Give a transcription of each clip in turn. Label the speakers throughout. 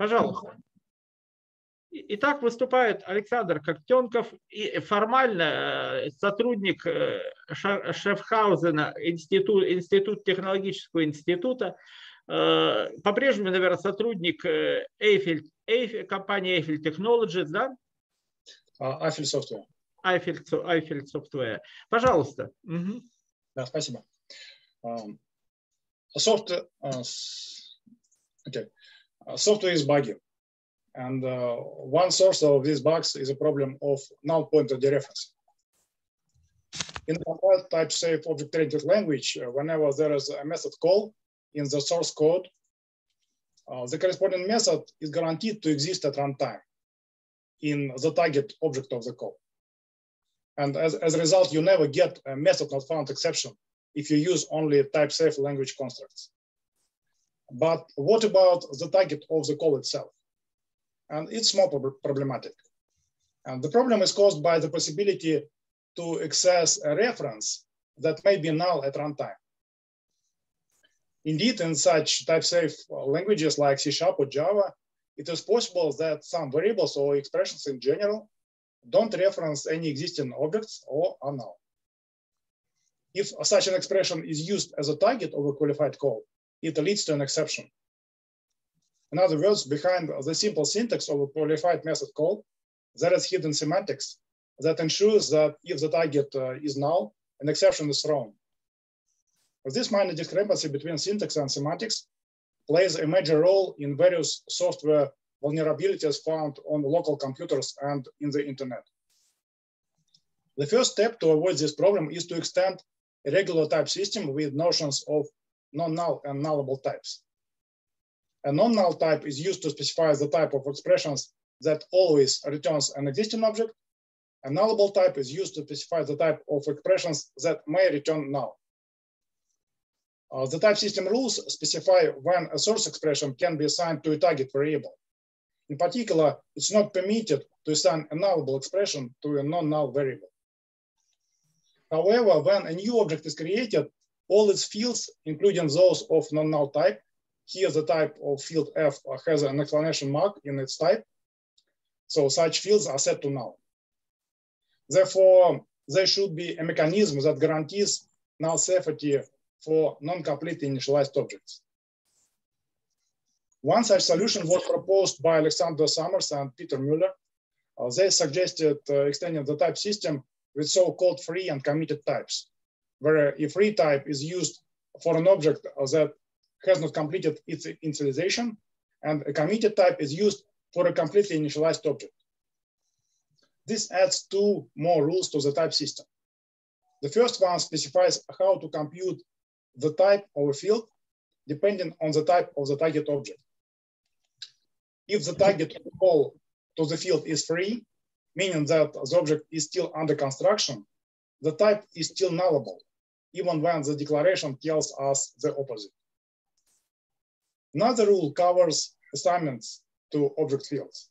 Speaker 1: Пожалуйста. Итак, выступает Александр Коктенков, и формально э, сотрудник э, Шефхаузена, институт, институт технологического института, э, по-прежнему, наверное, сотрудник Eiffel, Eiffel, компании Eiffel Technologies, да?
Speaker 2: А, Eiffel Software.
Speaker 1: Eiffel, Eiffel Software. Пожалуйста.
Speaker 2: Угу. Да, спасибо. Software, okay. Software is buggy. And uh, one source of these bugs is a problem of null pointer dereferencing. In the type safe object-oriented language, uh, whenever there is a method call in the source code, uh, the corresponding method is guaranteed to exist at runtime in the target object of the call. And as, as a result, you never get a method not found exception if you use only type safe language constructs. But what about the target of the call itself? and it's more problematic. And the problem is caused by the possibility to access a reference that may be null at runtime. Indeed, in such type-safe languages like C Sharp or Java, it is possible that some variables or expressions in general don't reference any existing objects or are null. If such an expression is used as a target of a qualified call, it leads to an exception. In other words, behind the simple syntax of a qualified method call, there is hidden semantics that ensures that if the target uh, is null, an exception is thrown. This minor discrepancy between syntax and semantics plays a major role in various software vulnerabilities found on local computers and in the internet. The first step to avoid this problem is to extend a regular type system with notions of non-null and nullable types. A non-null type is used to specify the type of expressions that always returns an existing object. A nullable type is used to specify the type of expressions that may return null. Uh, the type system rules specify when a source expression can be assigned to a target variable. In particular, it's not permitted to assign a nullable expression to a non-null variable. However, when a new object is created, all its fields, including those of non-null type, here the type of field F has an exclamation mark in its type. So such fields are set to null. Therefore, there should be a mechanism that guarantees null safety for non-completely initialized objects. One such solution was proposed by Alexander Summers and Peter Müller. Uh, they suggested uh, extending the type system with so-called free and committed types, where a free type is used for an object that has not completed its initialization, and a committed type is used for a completely initialized object. This adds two more rules to the type system. The first one specifies how to compute the type of a field depending on the type of the target object. If the target call to the field is free, meaning that the object is still under construction, the type is still nullable, even when the declaration tells us the opposite. Another rule covers assignments to object fields.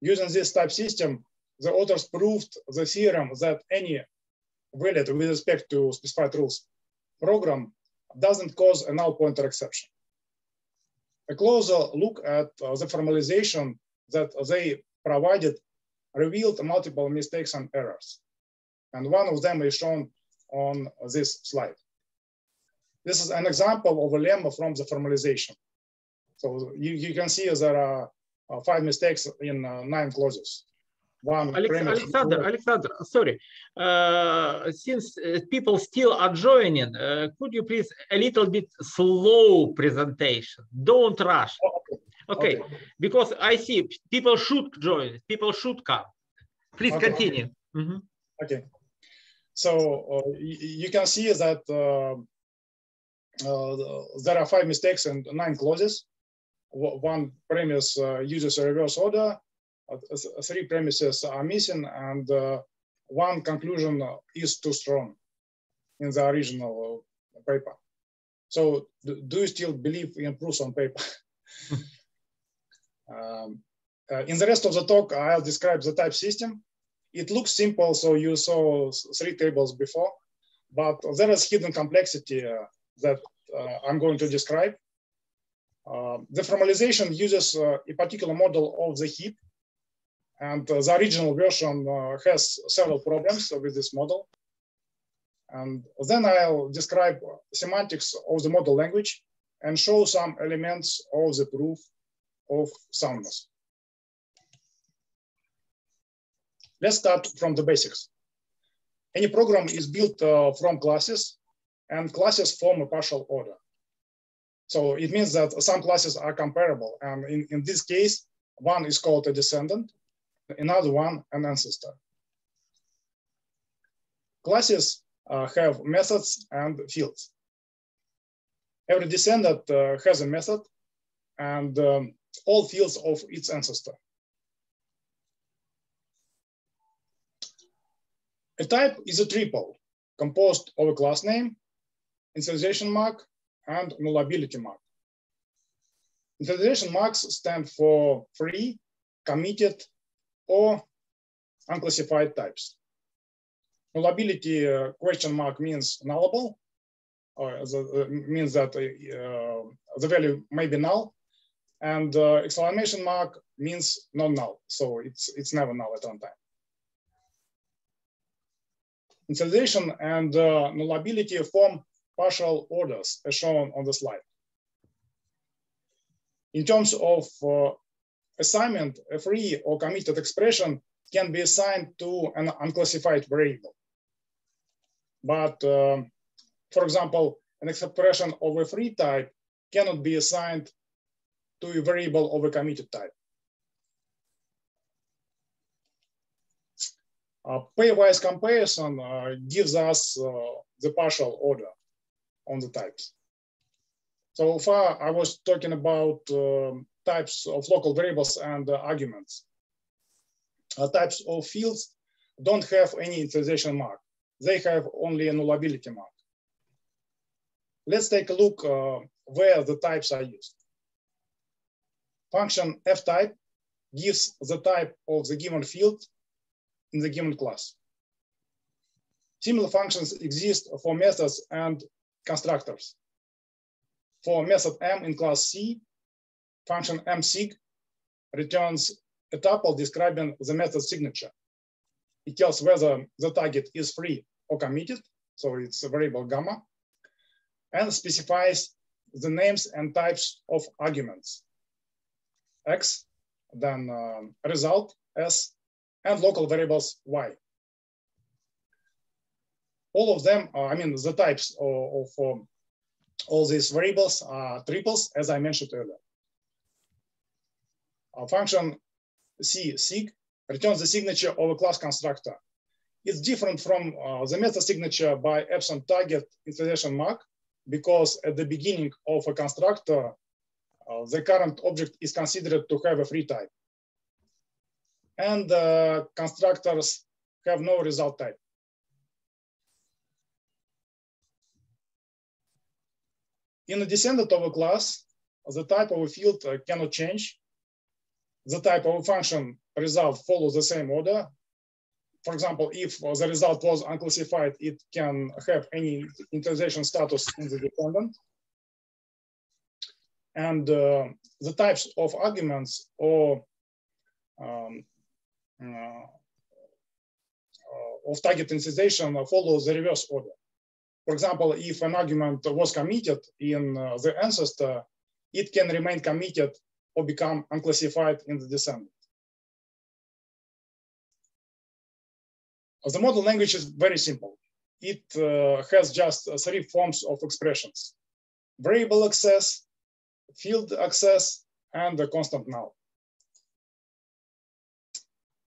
Speaker 2: Using this type system, the authors proved the theorem that any valid with respect to specified rules program doesn't cause a null pointer exception. A closer look at uh, the formalization that they provided revealed multiple mistakes and errors. And one of them is shown on this slide. This is an example of a lemma from the formalization. So you, you can see there are uh, five mistakes in uh, nine clauses.
Speaker 1: One Alexander, Alexander, sorry. Uh, since uh, people still are joining, uh, could you please a little bit slow presentation? Don't rush. Oh, okay. Okay. okay. because I see people should join, people should come. Please okay. continue.
Speaker 2: Mm -hmm. Okay. So uh, you can see that uh, there are five mistakes and nine clauses. One premise uh, uses a reverse order, uh, three premises are missing, and uh, one conclusion is too strong in the original paper. So do you still believe in proofs on paper? um, uh, in the rest of the talk, I'll describe the type system. It looks simple, so you saw three tables before, but there is hidden complexity uh, that uh, I'm going to describe. Uh, the formalization uses uh, a particular model of the heap, and the original version uh, has several problems with this model. And then I'll describe semantics of the model language and show some elements of the proof of soundness. Let's start from the basics. Any program is built uh, from classes and classes form a partial order. So it means that some classes are comparable. And in, in this case, one is called a descendant, another one an ancestor. Classes uh, have methods and fields. Every descendant uh, has a method and um, all fields of its ancestor. A type is a triple composed of a class name, initialization mark, and nullability mark. Initialization marks stand for free, committed, or unclassified types. Nullability uh, question mark means nullable, or uh, means that uh, the value may be null, and uh, exclamation mark means non-null, so it's, it's never null at runtime. Initialization and uh, nullability form partial orders as shown on the slide. In terms of uh, assignment, a free or committed expression can be assigned to an unclassified variable. But um, for example, an expression of a free type cannot be assigned to a variable of a committed type. Pairwise comparison gives us the partial order on the types. So far, I was talking about types of local variables and arguments. Types of fields don't have any initialization mark. They have only a nullability mark. Let's take a look uh, where the types are used. Function f-type gives the type of the given field in the given class. Similar functions exist for methods and constructors. For method m in class C, function msig returns a tuple describing the method signature. It tells whether the target is free or committed, so it's a variable gamma, and specifies the names and types of arguments. X, then um, result, S, and local variables y. All of them, uh, I mean, the types of, of um, all these variables are triples, as I mentioned earlier. A function C sig returns the signature of a class constructor. It's different from uh, the method signature by epsilon target initialization mark because at the beginning of a constructor, uh, the current object is considered to have a free type and the constructors have no result type. In a descendant of a class, the type of a field uh, cannot change. The type of a function result follows the same order. For example, if the result was unclassified, it can have any initialization status in the dependent. And uh, the types of arguments or um, of target initialization follows the reverse order. For example, if an argument was committed in uh, the ancestor, it can remain committed or become unclassified in the descendant. The model language is very simple. It uh, has just three forms of expressions. Variable access, field access, and the constant null.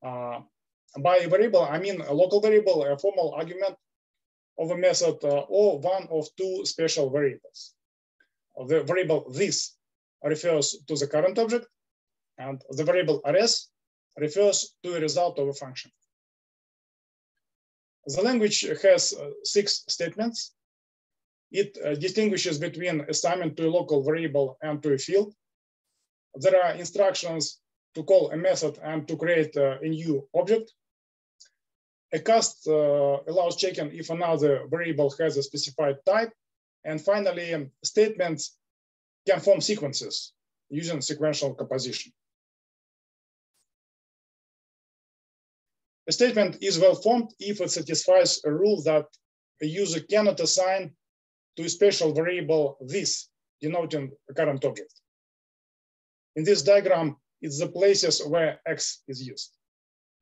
Speaker 2: Uh, by variable, I mean a local variable, a formal argument of a method, uh, or one of two special variables. The variable this refers to the current object, and the variable rs refers to a result of a function. The language has uh, six statements. It distinguishes between assignment to a local variable and to a field. There are instructions to call a method and to create a new object. A cast uh, allows checking if another variable has a specified type. And finally, um, statements can form sequences using sequential composition. A statement is well formed if it satisfies a rule that a user cannot assign to a special variable this, denoting a current object. In this diagram, it's the places where X is used.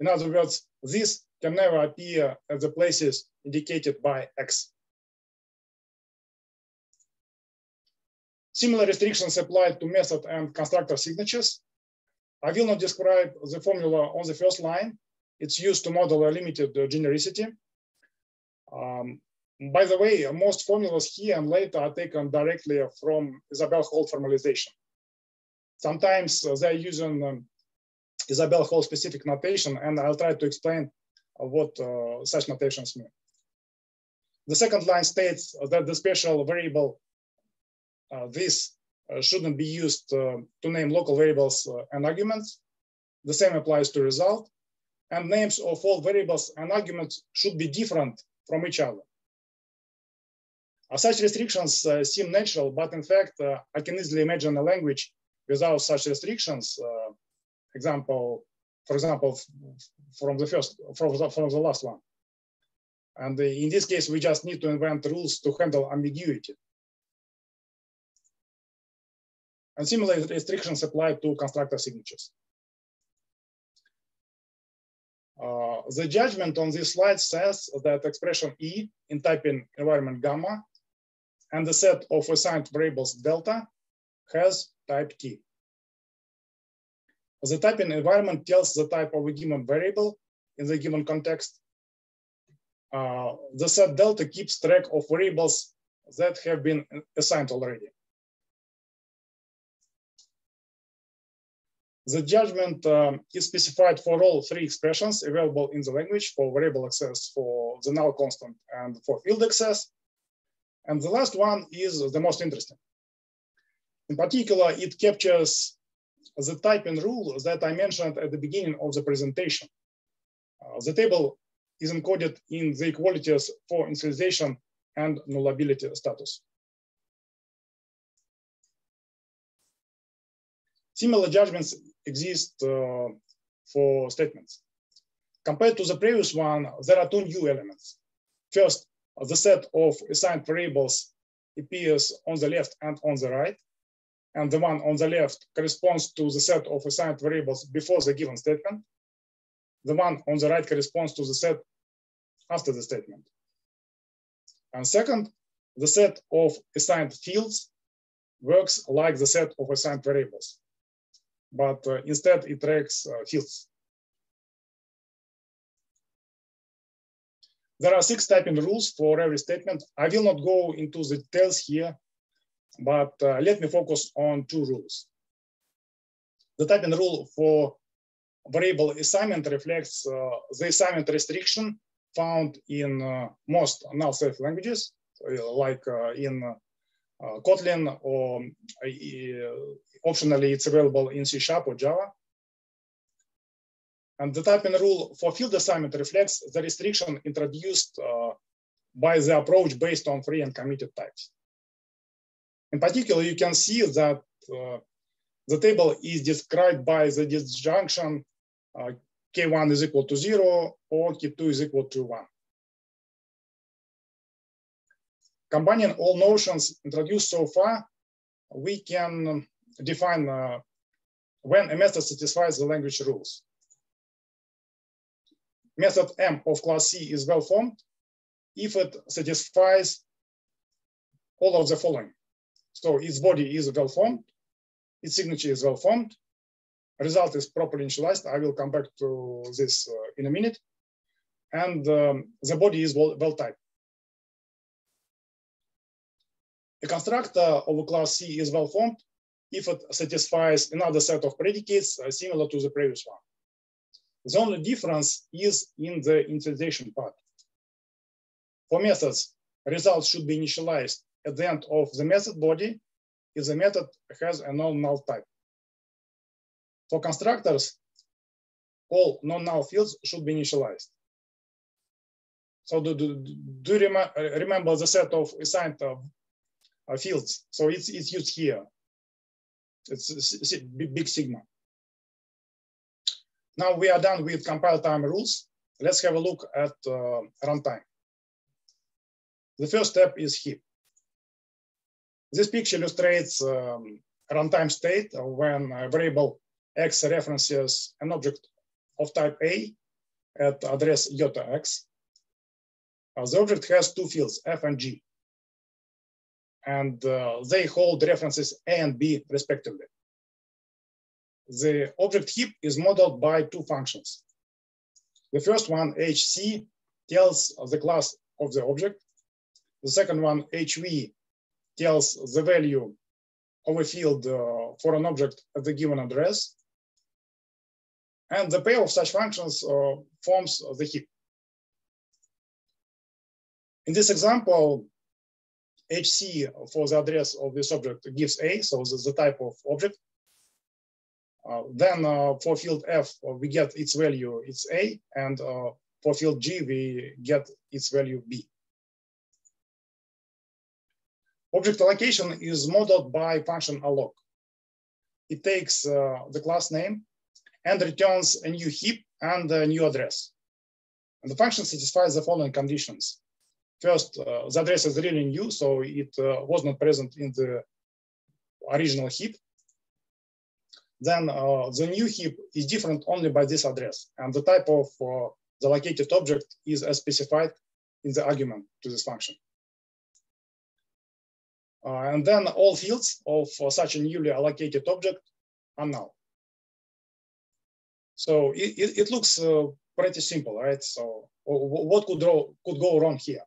Speaker 2: In other words, this can never appear at the places indicated by X. Similar restrictions apply to method and constructor signatures. I will not describe the formula on the first line. It's used to model a limited genericity. Um, by the way, most formulas here and later are taken directly from Isabelle/HOL formalization. Sometimes they're using um, Isabelle/HOL specific notation, and I'll try to explain what uh, such notations mean. The second line states that the special variable, uh, this uh, shouldn't be used uh, to name local variables uh, and arguments. The same applies to result. And names of all variables and arguments should be different from each other. such restrictions uh, seem natural, but in fact, I can easily imagine a language without such restrictions, uh, example, for example, from the first, from the, from the last one. And in this case, we just need to invent rules to handle ambiguity. And similar restrictions apply to constructor signatures. Uh, the judgment on this slide says that expression E in typing environment gamma and the set of assigned variables delta has type T. The typing environment tells the type of a given variable in the given context. Uh, the set delta keeps track of variables that have been assigned already. The judgment um, is specified for all three expressions available in the language for variable access, for the null constant, and for field access. And the last one is the most interesting. In particular, it captures the typing rule that I mentioned at the beginning of the presentation. Uh, the table is encoded in the equalities for initialization and nullability status. Similar judgments exist uh, for statements. Compared to the previous one, there are two new elements. First, the set of assigned variables appears on the left and on the right and the one on the left corresponds to the set of assigned variables before the given statement. The one on the right corresponds to the set after the statement. And second, the set of assigned fields works like the set of assigned variables, but uh, instead it tracks uh, fields. There are six typing rules for every statement. I will not go into the details here but uh, let me focus on two rules. The typing rule for variable assignment reflects uh, the assignment restriction found in uh, most null-safe languages, like uh, in uh, Kotlin, or uh, optionally it's available in C Sharp or Java. And the typing rule for field assignment reflects the restriction introduced by the approach based on free and committed types. In particular, you can see that uh, the table is described by the disjunction uh, k1 is equal to zero or k2 is equal to one. Combining all notions introduced so far, we can define uh, when a method satisfies the language rules. Method M of class C is well formed if it satisfies all of the following. So its body is well formed, its signature is well formed, result is properly initialized. I will come back to this uh, in a minute. And um, the body is well, well typed. A constructor of a class C is well formed if it satisfies another set of predicates uh, similar to the previous one. The only difference is in the initialization part. For methods, results should be initialized at the end of the method body if the method has a non-null type. For constructors, all non-null fields should be initialized. So do, do, do you rem remember the set of assigned uh, fields? So it's, it's used here. It's big sigma. Now we are done with compile time rules. Let's have a look at uh, runtime. The first step is heap. This picture illustrates um, runtime state when a variable x references an object of type A at address iota x. Uh, the object has two fields, f and g, and uh, they hold references A and B respectively. The object heap is modeled by two functions. The first one, hc, tells the class of the object. The second one, hv, tells the value of a field uh, for an object at the given address. And the pair of such functions uh, forms the heap. In this example, HC for the address of this object gives A, so the type of object. Uh, then uh, for field F, uh, we get its value, it's A, and uh, for field G, we get its value B. Object allocation is modeled by function alloc. It takes uh, the class name and returns a new heap and a new address. And the function satisfies the following conditions. First, uh, the address is really new, so it uh, was not present in the original heap. Then uh, the new heap is different only by this address, and the type of uh, the allocated object is as specified in the argument to this function. Uh, and then all fields of uh, such a newly allocated object are null. So it, it, it looks uh, pretty simple, right? So what could, draw, could go wrong here?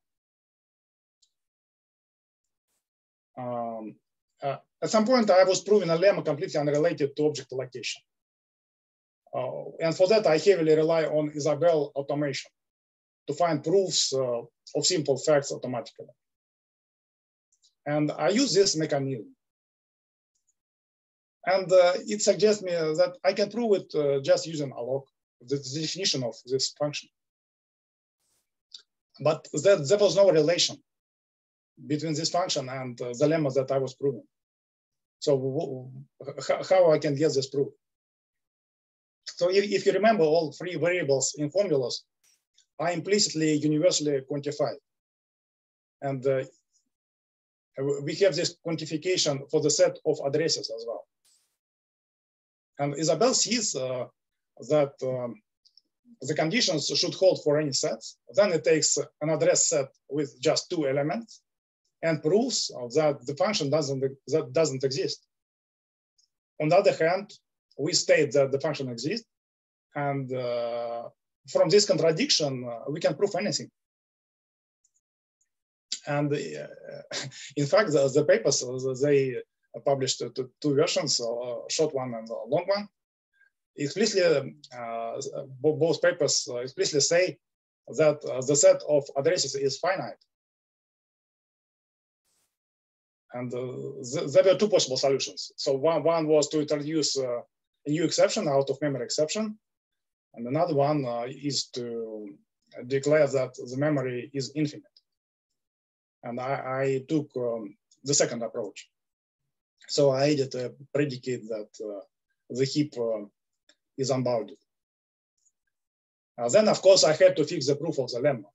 Speaker 2: Um, uh, at some point, I was proving a lemma completely unrelated to object allocation. Uh, and for that, I heavily rely on Isabelle automation to find proofs uh, of simple facts automatically. And I use this mechanism. And uh, it suggests me that I can prove it uh, just using alloc, the, the, definition of this function. But that, there was no relation between this function and uh, the lemma that I was proving. So how I can get this proof? So if, if you remember all three variables in formulas are implicitly universally quantified. And uh, we have this quantification for the set of addresses as well. And Isabelle sees uh, that um, the conditions should hold for any sets. Then it takes an address set with just two elements and proves that the function doesn't, that doesn't exist. On the other hand, we state that the function exists. And uh, from this contradiction, uh, we can prove anything. And uh, in fact, the, the papers, uh, they published two, two versions, a short one and a long one. Explicitly, uh, both papers explicitly say that the set of addresses is finite. And uh, there were two possible solutions. So one, one was to introduce uh, a new exception out of memory exception. And another one uh, is to declare that the memory is infinite. And I, I took um, the second approach. So I added a predicate that uh, the heap uh, is unbounded. Uh, then, of course, I had to fix the proof of the lemma.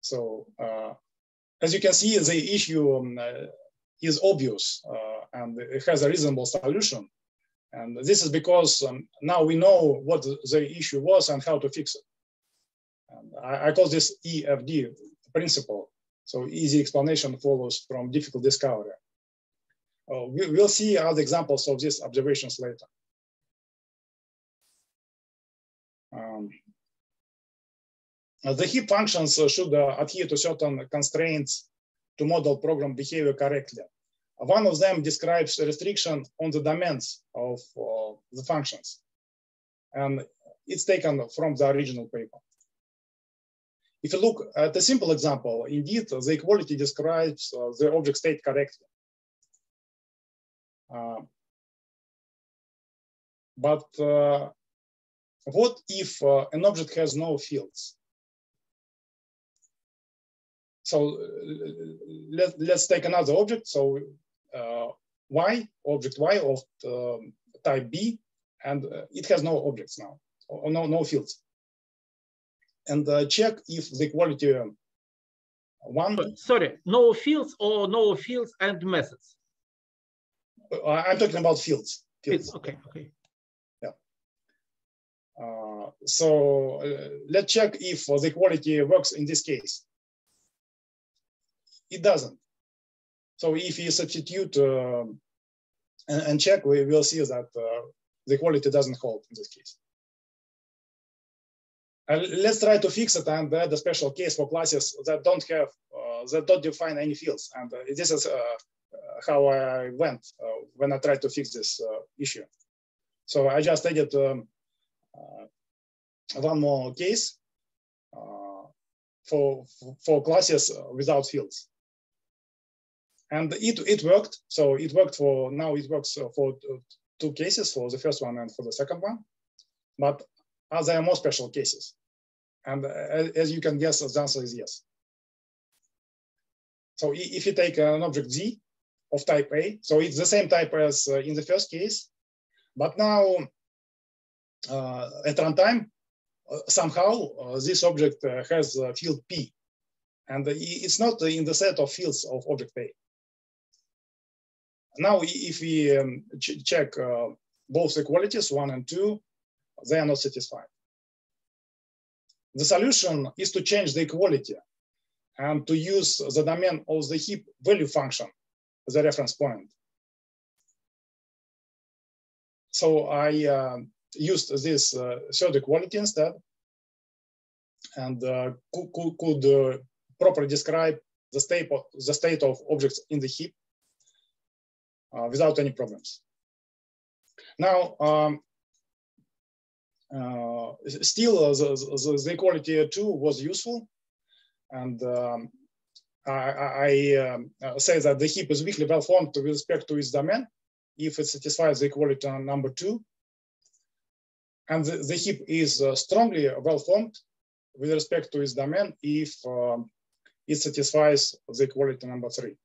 Speaker 2: So as you can see, the issue um, uh, is obvious uh, and it has a reasonable solution. And this is because um, now we know what the issue was and how to fix it. And I, I call this EFD principle. So easy explanation follows from difficult discovery. Uh, we, will see other examples of these observations later. Um, the heap functions should adhere to certain constraints to model program behavior correctly. One of them describes a restriction on the domains of uh, the functions. And it's taken from the original paper. If you look at a simple example, indeed, the equality describes uh, the object state correctly. Uh, but uh, what if uh, an object has no fields? So let, let's take another object. So uh, y, object y of um, type B, and uh, it has no objects now, or no, no fields. And uh, check if the equality um, one.
Speaker 1: Sorry, no fields or no fields and methods?
Speaker 2: Uh, I'm talking about fields.
Speaker 1: Fields, okay, okay.
Speaker 2: Yeah. Uh, so uh, let's check if the equality works in this case. It doesn't. So if you substitute uh, and, and, check, we will see that uh, the equality doesn't hold in this case. And let's try to fix it and add a special case for classes that don't have, uh, that don't define any fields. And uh, this is uh, how I went uh, when I tried to fix this issue. So I just added um, one more case for, for classes without fields and it it worked. So it worked for now. It works for two cases, for the first one and for the second one. But are there more special cases? And as you can guess, the answer is yes. So if you take an object Z of type A, so it's the same type as uh, in the first case, but now uh, at runtime, uh, somehow uh, this object uh, has field P, and it's not in the set of fields of object A. Now, if we um, ch check uh, both equalities, one and two, they are not satisfied. The solution is to change the equality and to use the domain of the heap value function as a reference point. So I uh, used this uh, third equality instead and uh, could, could uh, properly describe the state, of, the state of objects in the heap uh, without any problems. Now, um, still uh, the, the, the, equality two was useful. And um, I, I um, say that the heap is weakly well formed with respect to its domain if it satisfies the equality number two. And the, the heap is uh, strongly well formed with respect to its domain if um, it satisfies the equality number three.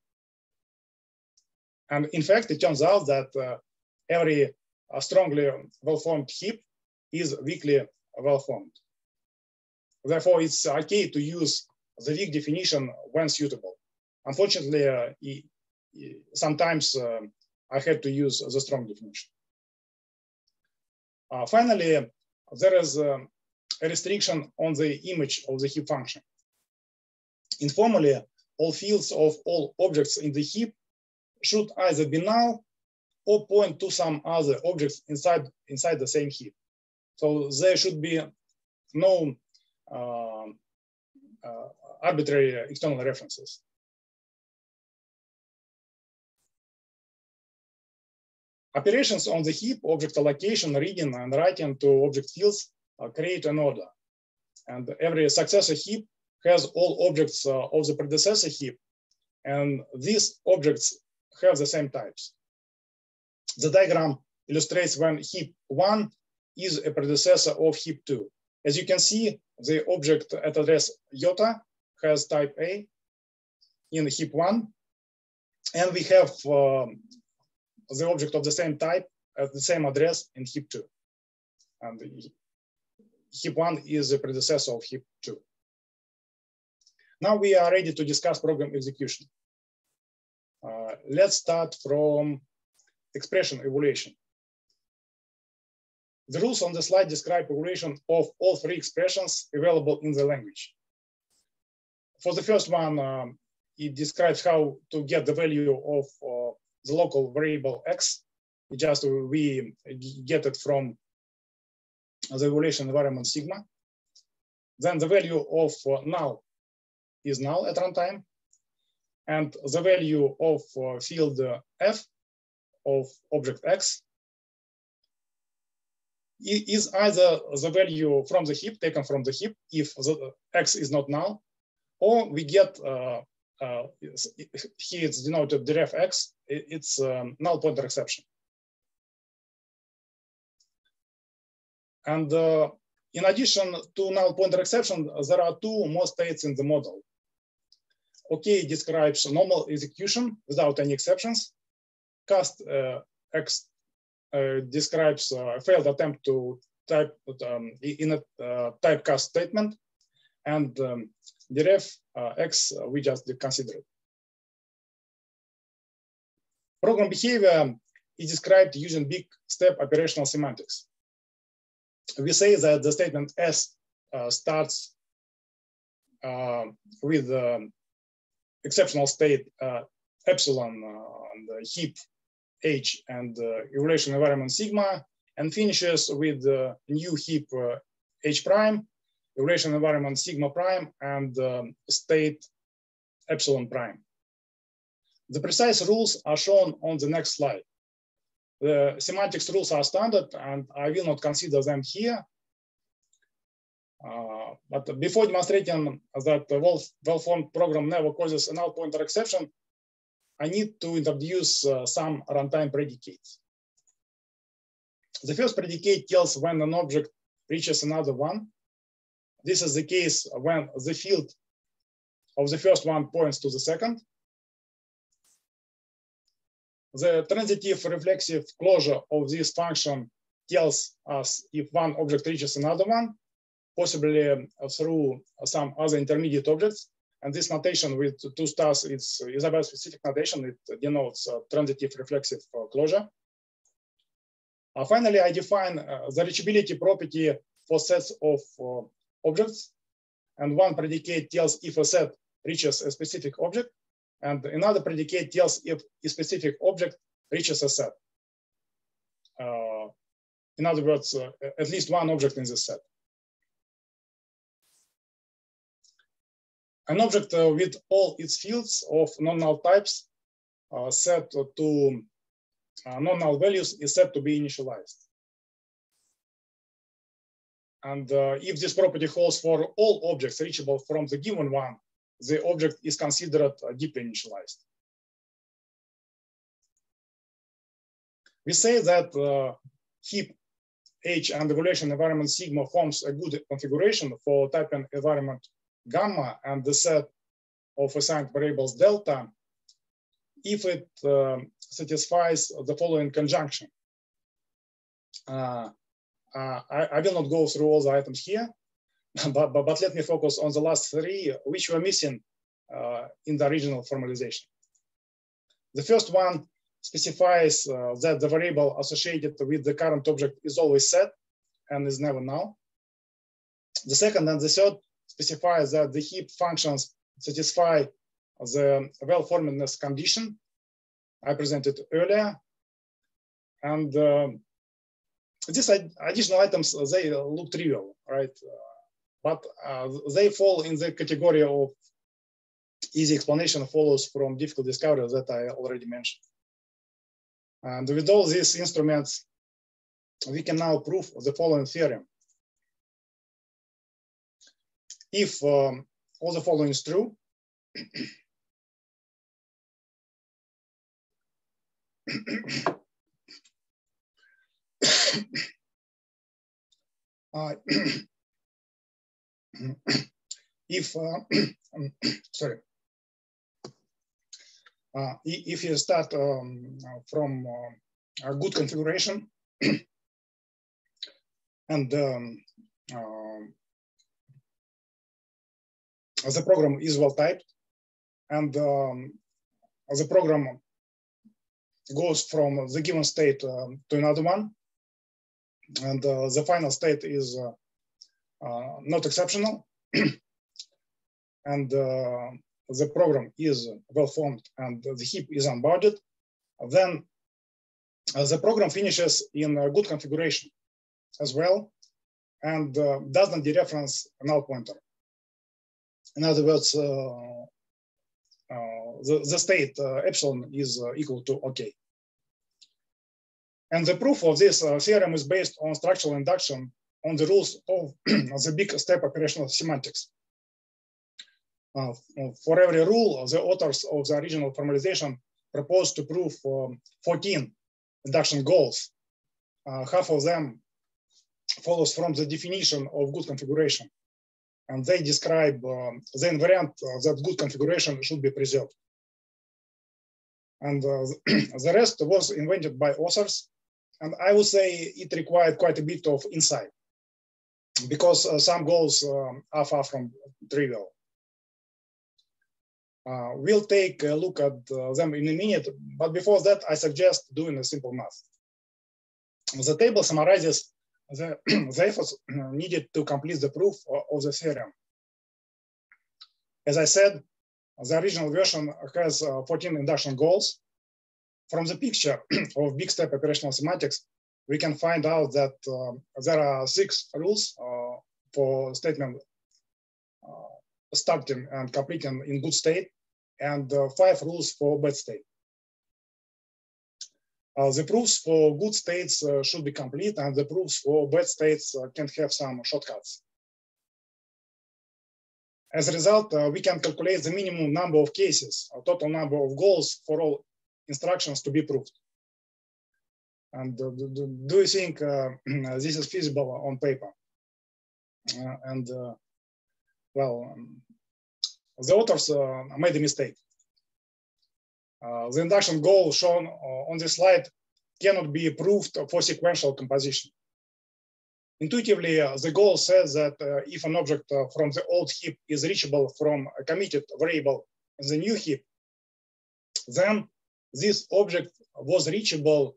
Speaker 2: And in fact, it turns out that uh, every uh, strongly well-formed heap is weakly well-formed. Therefore, it's okay to use the weak definition when suitable. Unfortunately, uh, sometimes uh, I had to use the strong definition. Uh, finally, there is um, a restriction on the image of the heap function. Informally, all fields of all objects in the heap should either be null or point to some other objects inside, inside the same heap. So there should be no uh, uh, arbitrary external references. Operations on the heap, object allocation, reading and writing to object fields uh, create an order. And every successor heap has all objects uh, of the predecessor heap. And these objects have the same types. The diagram illustrates when heap one is a predecessor of heap two. As you can see, the object at address iota has type A in heap one, and we have um, the object of the same type at the same address in heap two. And heap one is the predecessor of heap two. Now we are ready to discuss program execution. Uh, let's start from expression evaluation. The rules on the slide describe evaluation of all three expressions available in the language. For the first one, um, it describes how to get the value of uh, the local variable x. It just we get it from the evaluation environment sigma. Then the value of uh, null is null at runtime. And the value of uh, field uh, f of object x is either the value from the heap, taken from the heap, if the x is not null, or we get, uh, uh, here it's denoted deref x, it's um, null pointer exception. And uh, in addition to null pointer exception, there are two more states in the model. OK describes normal execution without any exceptions. cast uh, X describes a failed attempt to type um, in a typecast statement, and um, deref X we just considered. Program behavior is described using big step operational semantics. We say that the statement S uh, starts uh, with um, exceptional state uh, epsilon on the heap H and evaluation environment sigma, and finishes with the new heap H prime, evaluation environment sigma prime, and um, state epsilon prime. The precise rules are shown on the next slide. The semantics rules are standard and I will not consider them here. Uh, but before demonstrating that the well-formed program never causes a null pointer exception, I need to introduce uh, some runtime predicates. The first predicate tells when an object reaches another one. This is the case when the field of the first one points to the second the transitive reflexive closure of this function tells us if one object reaches another one, possibly um, through some other intermediate objects. And this notation with two stars is, is a very specific notation. It denotes transitive reflexive uh, closure. Uh, finally, I define uh, the reachability property for sets of uh, objects. And one predicate tells if a set reaches a specific object. And another predicate tells if a specific object reaches a set. Uh, in other words, uh, at least one object in the set. An object uh, with all its fields of non-null types uh, set to uh, non-null values is set to be initialized. And if this property holds for all objects reachable from the given one, the object is considered deeply initialized. We say that uh, heap H and evaluation environment sigma forms a good configuration for typing environment gamma and the set of assigned variables delta if it uh, satisfies the following conjunction. Uh, uh, I, I, will not go through all the items here, but, but, but, let me focus on the last three, which were missing uh, in the original formalization. The first one specifies uh, that the variable associated with the current object is always set and is never null. The second and the third specifies that the heap functions satisfy the well-formedness condition I presented earlier. And uh, these additional items, they look trivial, right? but uh, they fall in the category of easy explanation follows from difficult discovery that I already mentioned. And with all these instruments, we can now prove the following theorem. If um, all the following is true, uh, if uh, sorry. Uh, if you start um, from uh, a good configuration and um, uh, the program is well typed and um, the program goes from the given state um, to another one. And uh, the final state is uh, uh, not exceptional. And the program is well formed and the heap is unbounded, then uh, the program finishes in a good configuration as well and uh, doesn't dereference null pointer. In other words, uh, uh the, the state uh, epsilon is equal to OK. And the proof of this theorem is based on structural induction on the rules of the big step operational semantics. Uh, for every rule, the authors of the original formalization proposed to prove um, 14 induction goals. Uh, half of them follows from the definition of good configuration. And they describe um, the invariant uh, that good configuration should be preserved. And uh, the rest was invented by authors. And I would say it required quite a bit of insight because uh, some goals um, are far from trivial. Uh, we'll take a look at uh, them in a minute, but before that, I suggest doing a simple math. The table summarizes the, the needed to complete the proof of the theorem. As I said, the original version has uh, 14 induction goals. From the picture of big step operational semantics, we can find out that uh, there are six rules uh, for statement uh, starting and completing in good state, and uh, five rules for bad state. Uh, the proofs for good states uh, should be complete, and the proofs for bad states can have some shortcuts. As a result, we can calculate the minimum number of cases, a total number of goals for all instructions to be proved. And do, you think uh, this is feasible on paper? Uh, and uh, well, um, the authors made a mistake. The induction goal shown on this slide cannot be proved for sequential composition. Intuitively, uh, the goal says that uh, if an object uh, from the old heap is reachable from a committed variable in the new heap, then this object was reachable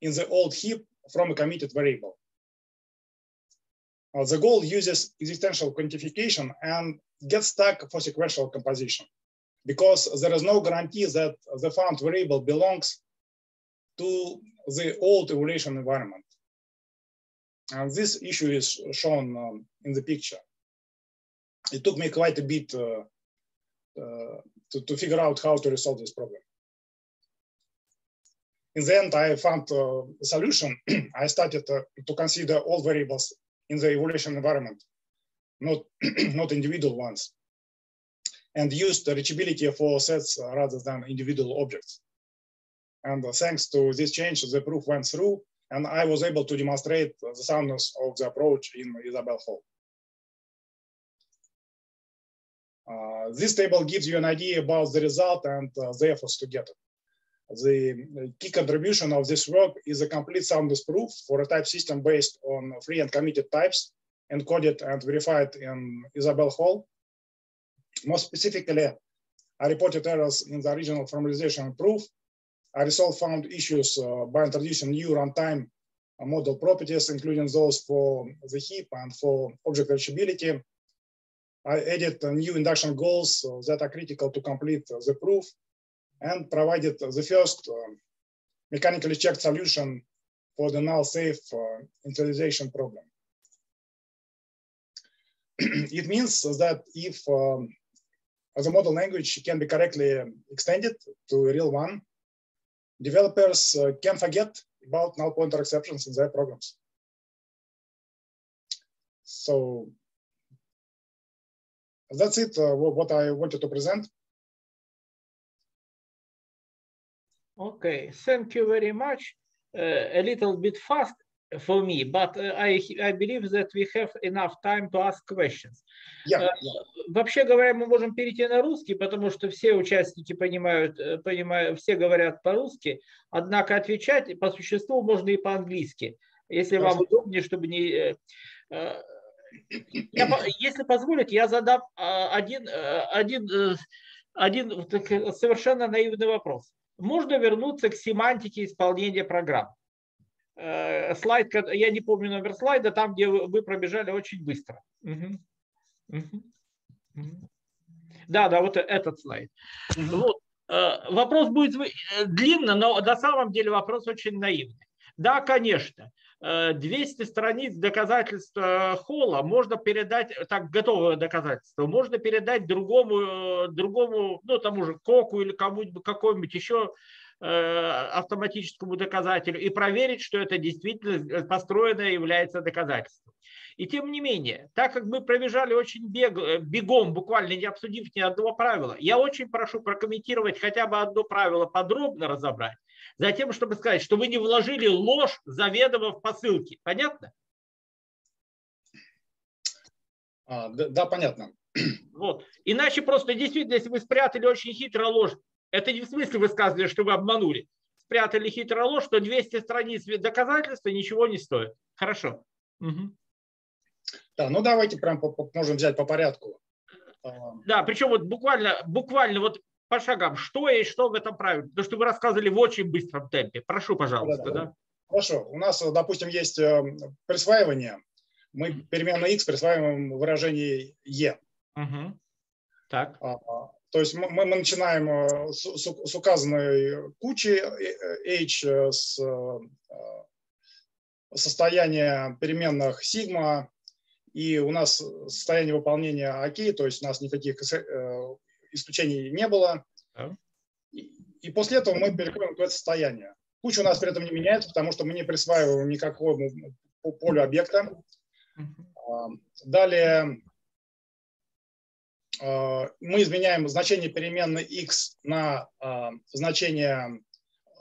Speaker 2: in the old heap from a committed variable. Uh, the goal uses existential quantification and gets stuck for sequential composition because there is no guarantee that the found variable belongs to the old evaluation environment. And this issue is shown um, in the picture. It took me quite a bit uh, uh, to, to figure out how to resolve this problem in the end, I found a solution. I started uh, to consider all variables in the evaluation environment, not, not individual ones, and used the reachability for sets uh, rather than individual objects. And uh, thanks to this change, the proof went through, and I was able to demonstrate the soundness of the approach in Isabelle/HOL. Uh, this table gives you an idea about the result and uh, the efforts to get it. The key contribution of this work is a complete soundness proof for a type system based on free and committed types encoded and verified in Isabelle/HOL. More specifically, I reported errors in the original formalization proof. I resolved found issues uh, by introducing new runtime model properties, including those for the heap and for object reachability. I added new induction goals uh, that are critical to complete the proof and provided the first mechanically checked solution for the null safe uh, initialization problem. it means that if um, the model language can be correctly extended to a real one, developers uh, can forget about null pointer exceptions in their programs. So that's it, uh, what I wanted to present.
Speaker 1: Okay, thank you very much. Uh, a little bit fast for me, but uh, I, I believe that we have enough time to ask questions.
Speaker 2: Yeah, yeah.
Speaker 1: Вообще говоря, мы можем перейти на русский, потому что все участники понимают, понимают, все говорят по-русски, однако отвечать по существу можно и по-английски, если Хорошо. вам удобнее, чтобы не... Я, если позволите, я задам один, один, один совершенно наивный вопрос можно вернуться к семантике исполнения программ. Э, слайд, я не помню номер слайда, там, где вы пробежали очень быстро. Угу. Угу. Да, да, вот этот слайд. Вот. Э, вопрос будет э, длинный, но на самом деле вопрос очень наивный. Да, конечно, 200 э, страниц доказательства Холла можно передать, так, готовое доказательство, можно передать другому, другому, ну, тому же Коку или кому-нибудь, какому-нибудь еще автоматическому доказателю и проверить, что это действительно построенное является доказательством. И тем не менее, так как мы пробежали очень бег, бегом, буквально не обсудив ни одного правила, я очень прошу прокомментировать хотя бы одно правило, подробно разобрать, Затем, чтобы сказать, что вы не вложили ложь заведомо в посылки. Понятно?
Speaker 2: А, да, да, понятно.
Speaker 1: Вот. Иначе просто действительно, если вы спрятали очень хитро ложь, Это не в смысле высказывания, что вы обманули. Спрятали хитрое ложь, что 200 страниц доказательства ничего не стоит. Хорошо. Угу.
Speaker 2: Да, ну давайте прям можем взять по порядку.
Speaker 1: Да, причем вот буквально, буквально вот по шагам, что и что в этом правиле. Потому что вы рассказывали в очень быстром темпе. Прошу, пожалуйста. Да, да. Да.
Speaker 2: Хорошо. У нас, допустим, есть э, присваивание. Мы переменную x присваиваем выражение e. Угу. Так. То есть мы, мы начинаем э, с, с указанной кучи э, h с состояния переменных сигма, и у нас состояние выполнения окей, то есть у нас никаких исключений не было. И, и после этого мы переходим в это состояние. Куча у нас при этом не меняется, потому что мы не присваиваем никакому полю объекта. Далее мы изменяем значение переменной x на а, значение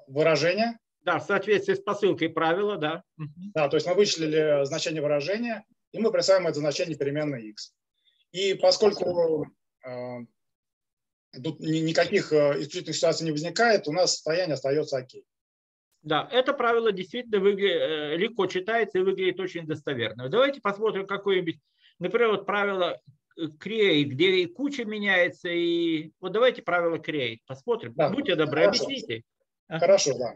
Speaker 2: выражения.
Speaker 1: Да, в соответствии с посылкой правила, да.
Speaker 2: Да, то есть мы вычислили значение выражения, и мы присваиваем это значение переменной x. И поскольку тут никаких исключительных ситуаций не возникает, у нас состояние остается окей.
Speaker 1: Да, это правило действительно выглядит, э, легко читается и выглядит очень достоверно. Давайте посмотрим какое-нибудь, например, вот правило э, create, где куча меняется. И вот давайте правило create посмотрим. Да. Будьте добры, Хорошо. объясните.
Speaker 2: Хорошо, да.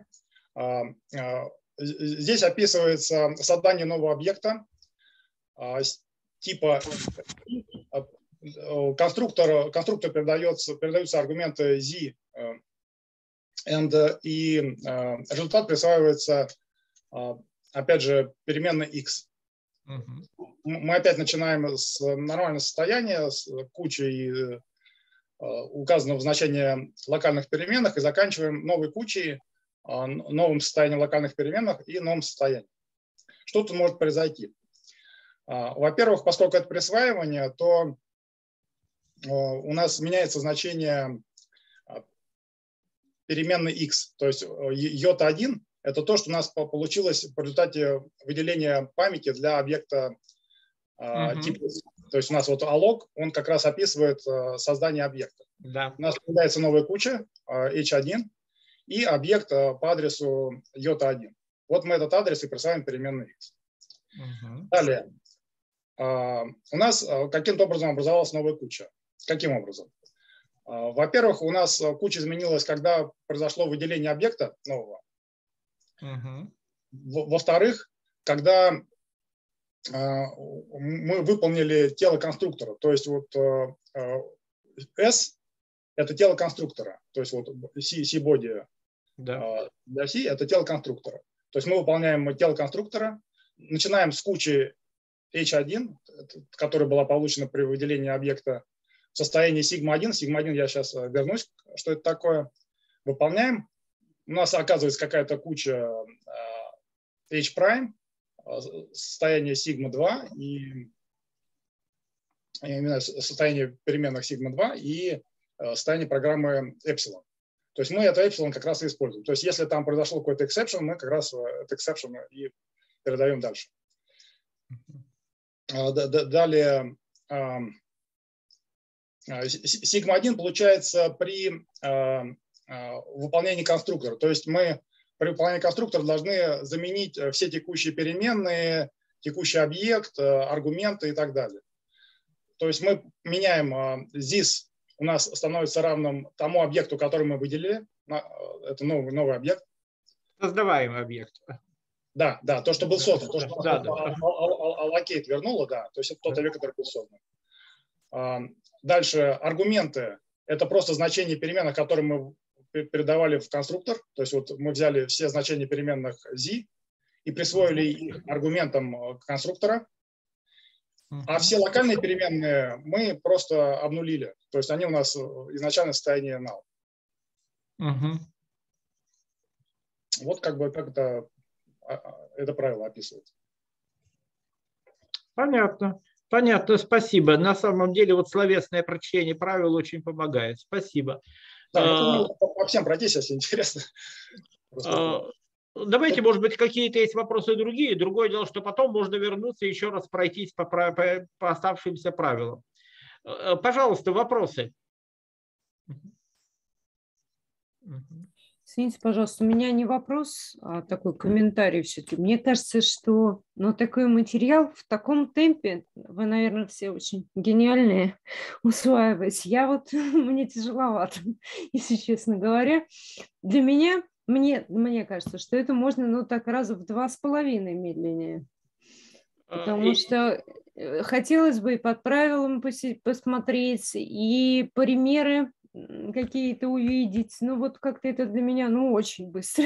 Speaker 2: А, а, здесь описывается создание нового объекта а, типа конструктор, конструктор передается, передаются аргументы z and, э, и э, результат присваивается, опять же, переменной x. Угу. Мы опять начинаем с нормального состояния, с кучей указанного значения локальных переменных и заканчиваем новой кучей, новым состоянием локальных переменных и новым состоянием. Что тут может произойти? Во-первых, поскольку это присваивание, то у нас меняется значение переменной x. То есть йота 1 – это то, что у нас получилось в результате выделения памяти для объекта uh-huh. типа. То есть у нас вот алог, он как раз описывает э, создание объекта. Да. У нас появляется новая куча h1 и объект по адресу йота 1. Вот мы этот адрес и присваиваем переменной x. Uh-huh. Далее. У нас каким-то образом образовалась новая куча. Каким образом? А, во-первых, у нас а, куча изменилась, когда произошло выделение объекта нового. Uh-huh. Во-вторых, когда а, мы выполнили тело конструктора, то есть вот S – это тело конструктора, то есть вот C-body да. для C – это тело конструктора. То есть мы выполняем тело конструктора, начинаем с кучи H1, которая была получена при выделении объекта состоянии сигма-1. Сигма-1 я сейчас э, вернусь, что это такое. Выполняем. У нас оказывается какая-то куча э, H э, состояние сигма-2 и именно состояние переменных сигма-2 и состояние программы Epsilon. То есть мы это Epsilon как раз и используем. То есть если там произошло какой-то exception, мы как раз этот exception и передаем дальше. Далее Сигма-1 получается при а, а, выполнении конструктора. То есть мы при выполнении конструктора должны заменить э, все текущие переменные, текущий объект, э, аргументы и так далее. То есть мы меняем this у нас становится равным тому объекту, который мы выделили. Э, это новый, новый объект.
Speaker 1: Создаваемый объект.
Speaker 2: Да, да, то, что был создан, то, что да, да. allocate вернуло, да, то есть это тот объект, который был создан. Дальше аргументы – это просто значение переменных, которые мы передавали в конструктор. То есть вот мы взяли все значения переменных z и присвоили их аргументам э, конструктора. А все локальные переменные мы просто обнулили. То есть они у нас изначально состояние null. Угу. Вот как бы как это, а, а, это правило описывает.
Speaker 1: Понятно. Понятно, спасибо. На самом деле вот словесное прочтение правил очень помогает. Спасибо.
Speaker 2: Да, а, по всем пройтись, если интересно.
Speaker 1: А, давайте, может быть, какие-то есть вопросы другие. Другое дело, что потом можно вернуться и еще раз пройтись по, по, по оставшимся правилам. А, пожалуйста, вопросы.
Speaker 3: Извините, пожалуйста, у меня не вопрос, а такой комментарий все-таки. Мне кажется, что ну, такой материал в таком темпе, вы, наверное, все очень гениальные усваивать. Я вот, мне тяжеловато, если честно говоря. Для меня, мне, мне кажется, что это можно, ну, так раза в два с половиной медленнее. А, Потому что э, хотелось бы и под правилам посмотреть, и примеры какие-то увидеть. Ну, вот как-то это для меня, ну, очень быстро.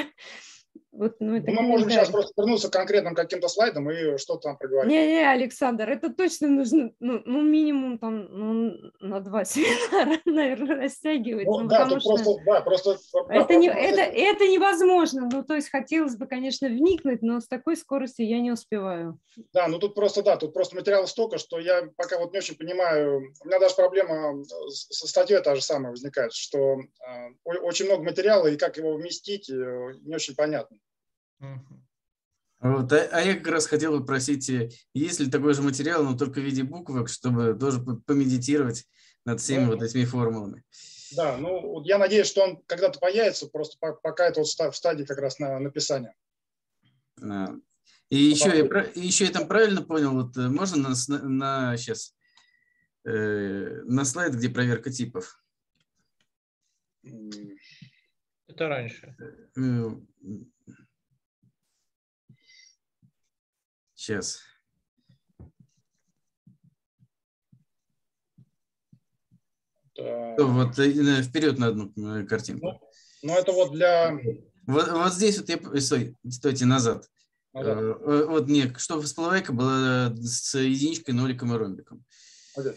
Speaker 2: Вот, ну, это Мы можем сейчас просто вернуться к конкретным каким-то слайдам и что-то там проговорить.
Speaker 3: Не-не, Александр, это точно нужно, ну, ну минимум там ну, на два семинара, наверное, растягивать. Ну, ну, да, потому что просто, да, просто... Это, да, не, просто... Это, это невозможно. Ну, то есть хотелось бы, конечно, вникнуть, но с такой скоростью я не успеваю.
Speaker 2: Да, ну тут просто, да, тут просто материала столько, что я пока вот не очень понимаю. У меня даже проблема со статьей та же самая возникает, что э, очень много материала, и как его вместить, э, не очень понятно.
Speaker 4: Вот, а, а я как раз хотел бы просить, э, есть ли такой же материал, но только в виде буквок, чтобы тоже помедитировать над всеми вот этими формулами.
Speaker 2: Да, ну я надеюсь, что он когда-то появится, просто пока это вот в стадии как раз на написания.
Speaker 4: А. И еще, я, еще я там правильно понял, вот э, можно на, на сейчас э, на слайд, где проверка типов?
Speaker 1: Это раньше.
Speaker 4: Э, Сейчас. Так. Вот э, вперед на одну э, картинку.
Speaker 2: Ну, ну это вот для...
Speaker 4: Вот, вот здесь вот я... Стой, стойте, назад. назад. Э, вот не, что всплывайка была с единичкой, ноликом и ромбиком. Okay.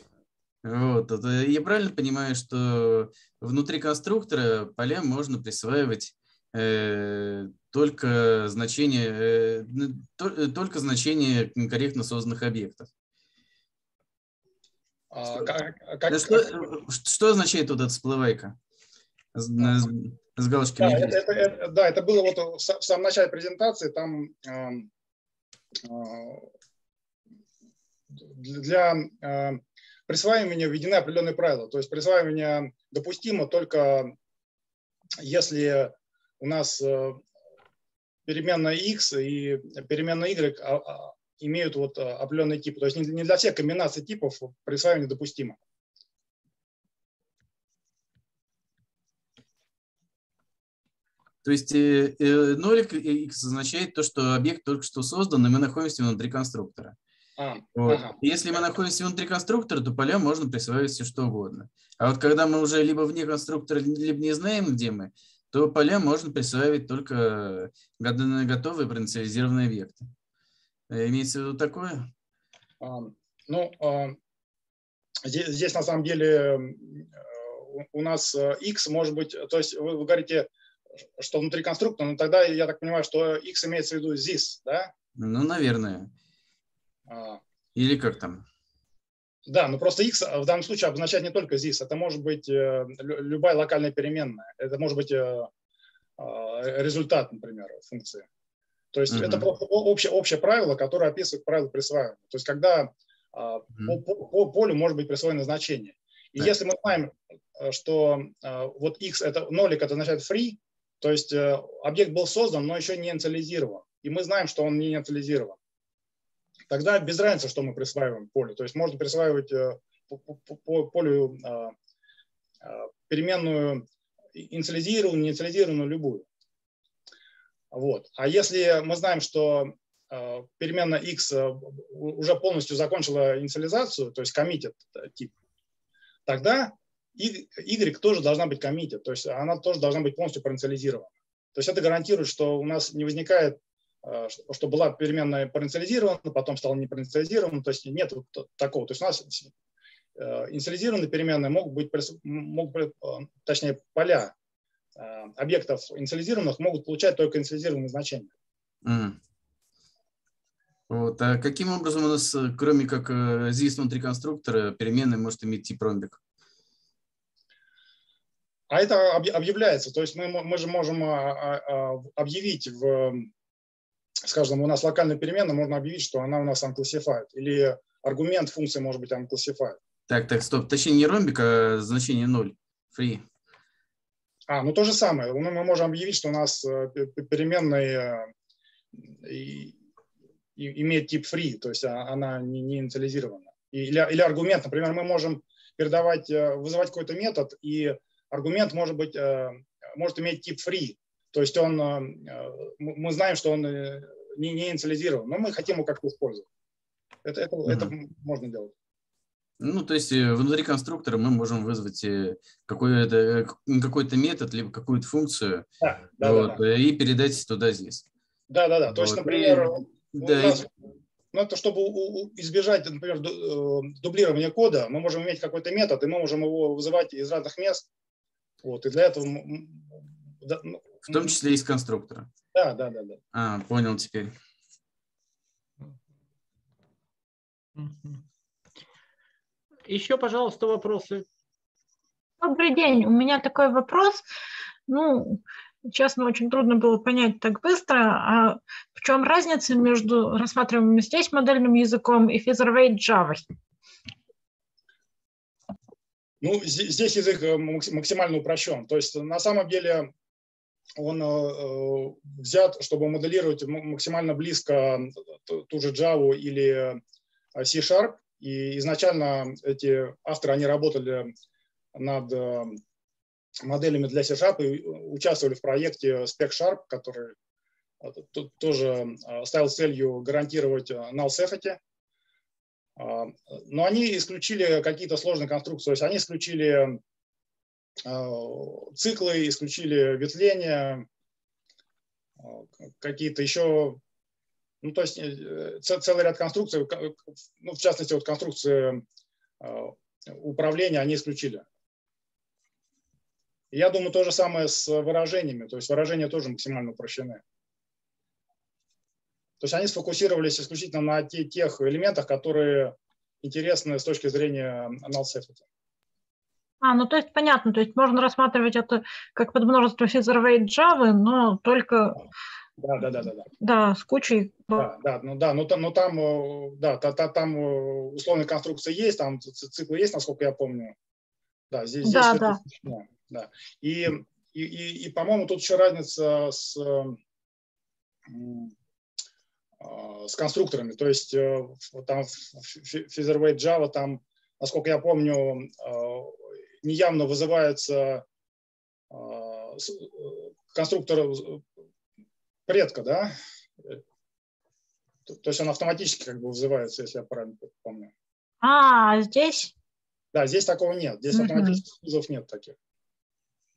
Speaker 4: Вот, я правильно понимаю, что внутри конструктора поля можно присваивать э, только значение, э, э, только значение корректно созданных объектов. А, как, как, что, как... что означает вот эта всплывайка? С,
Speaker 2: а, с галочками. Да это, это, да, это было вот в самом начале презентации. Там э, для э, присваивания введены определенные правила. То есть присваивание допустимо только если у нас переменная x и переменная y а, а, имеют вот а, определенный тип. То есть не для всех комбинаций типов присваивание допустимо.
Speaker 4: То есть э, э, нолик x означает то, что объект только что создан, и мы находимся внутри конструктора. А, вот. ага. Если мы находимся внутри конструктора, то поля можно присваивать все что угодно. А вот когда мы уже либо вне конструктора, либо не знаем, где мы, то поля можно присваивать только готовые проинициализированные объекты. Э, имеется в виду такое?
Speaker 2: А, ну, а, здесь, здесь на самом деле у нас x может быть, то есть вы, вы говорите, что внутри конструктора, но тогда я так понимаю, что x имеется в виду this, да?
Speaker 4: Ну, наверное. А. Или как там?
Speaker 2: Да, но просто x в данном случае обозначает не только this, это может быть э, любая локальная переменная, это может быть э, а, результат, например, функции. То есть uh-huh. это просто общее, общее правило, которое описывает правило присваивания. То есть когда uh-huh. по, по, по полю может быть присвоено значение. И uh-huh. если мы знаем, э, что вот x это нолик, это означает free, то есть объект был создан, но еще не инициализирован. И мы знаем, что он не инициализирован тогда без разницы, что мы присваиваем полю. То есть можно присваивать э, по, по, по полю а, а, переменную инициализированную, инициализированную, любую. Вот. А если мы знаем, что а, переменная x э, уже полностью закончила инициализацию, то есть коммитит тип, тогда y тоже должна быть коммитит, то есть она тоже должна быть полностью проинициализирована. То есть это гарантирует, что у нас не возникает Э, что была переменная параинициализирована, потом стала не параинициализирована, то есть нет вот такого. То есть у нас э, инициализированные переменные могут быть, могут, э, точнее, поля объектов инициализированных могут получать только инициализированные значения. Mm.
Speaker 4: Вот. А каким образом у нас, кроме как здесь внутри конструктора, переменная может иметь тип ромбик?
Speaker 2: А это объявляется. То есть мы, мы же можем а, а, а, объявить в скажем, у нас локальная переменная, можно объявить, что она у нас unclassified, или аргумент функции может быть unclassified.
Speaker 4: Так, так, стоп, точнее не ромбик, а значение 0, free.
Speaker 2: А, ну то же самое. Мы, мы можем объявить, что у нас э, переменная имеет тип free, то есть а, она не, не инициализирована. Или, или аргумент, например, мы можем передавать, э, вызывать какой-то метод, и аргумент может быть, э, может иметь тип free, то есть он, мы знаем, что он не, не инициализирован, но мы хотим его как-то использовать. Это, это, mm-hmm. это можно делать.
Speaker 4: Ну, то есть э, внутри конструктора мы можем вызвать э, какой-то э, какой метод, либо какую-то функцию да, да, вот, да, да. и передать туда здесь.
Speaker 2: Да, да, да. То есть, например, и, да, нас, ну, это чтобы избежать, например, дублирования кода, мы можем иметь какой-то метод, и мы можем его вызывать из разных мест. Вот, и для этого...
Speaker 4: В том числе из конструктора.
Speaker 2: Да, да, да. да.
Speaker 4: А, понял теперь.
Speaker 1: Еще, пожалуйста, вопросы.
Speaker 5: Добрый день. У меня такой вопрос. Ну, честно, очень трудно было понять так быстро. А в чем разница между рассматриваемым здесь модельным языком и Featherweight Java?
Speaker 2: Ну, здесь язык э, максимально упрощен. То есть на самом деле он э, э, взят, чтобы моделировать максимально близко ту же Java или C-Sharp. И изначально эти авторы, они работали над э, моделями для C-Sharp и участвовали в проекте Spec который э, тоже э, ставил целью гарантировать null safety. А, но они исключили какие-то сложные конструкции, то есть они исключили циклы, исключили ветвления, какие-то еще ну, то есть э, целый ряд конструкций, ну, в частности, вот конструкции э, управления они исключили. Я думаю, то же самое с выражениями, то есть выражения тоже максимально упрощены. То есть они сфокусировались исключительно на тех элементах, которые интересны с точки зрения null safety.
Speaker 5: А, ну то есть понятно, то есть можно рассматривать это как подмножество физервейт Java, но только
Speaker 2: да, да, да, да.
Speaker 5: Да, да с кучей.
Speaker 2: Да, да, ну да, но, но там, э, да, та, та, там э, условная конструкция есть, там циклы есть, насколько я помню. Да, здесь, здесь
Speaker 5: да, да.
Speaker 2: да, да. И, и, и, и по-моему, тут еще разница с, э, с конструкторами. То есть там Featherweight Java, там, насколько я помню, неявно вызывается конструктор предка, да? То есть он автоматически как бы вызывается, если я правильно помню.
Speaker 5: А, здесь?
Speaker 2: Да, здесь такого нет. Здесь угу. автоматических вызовов нет таких.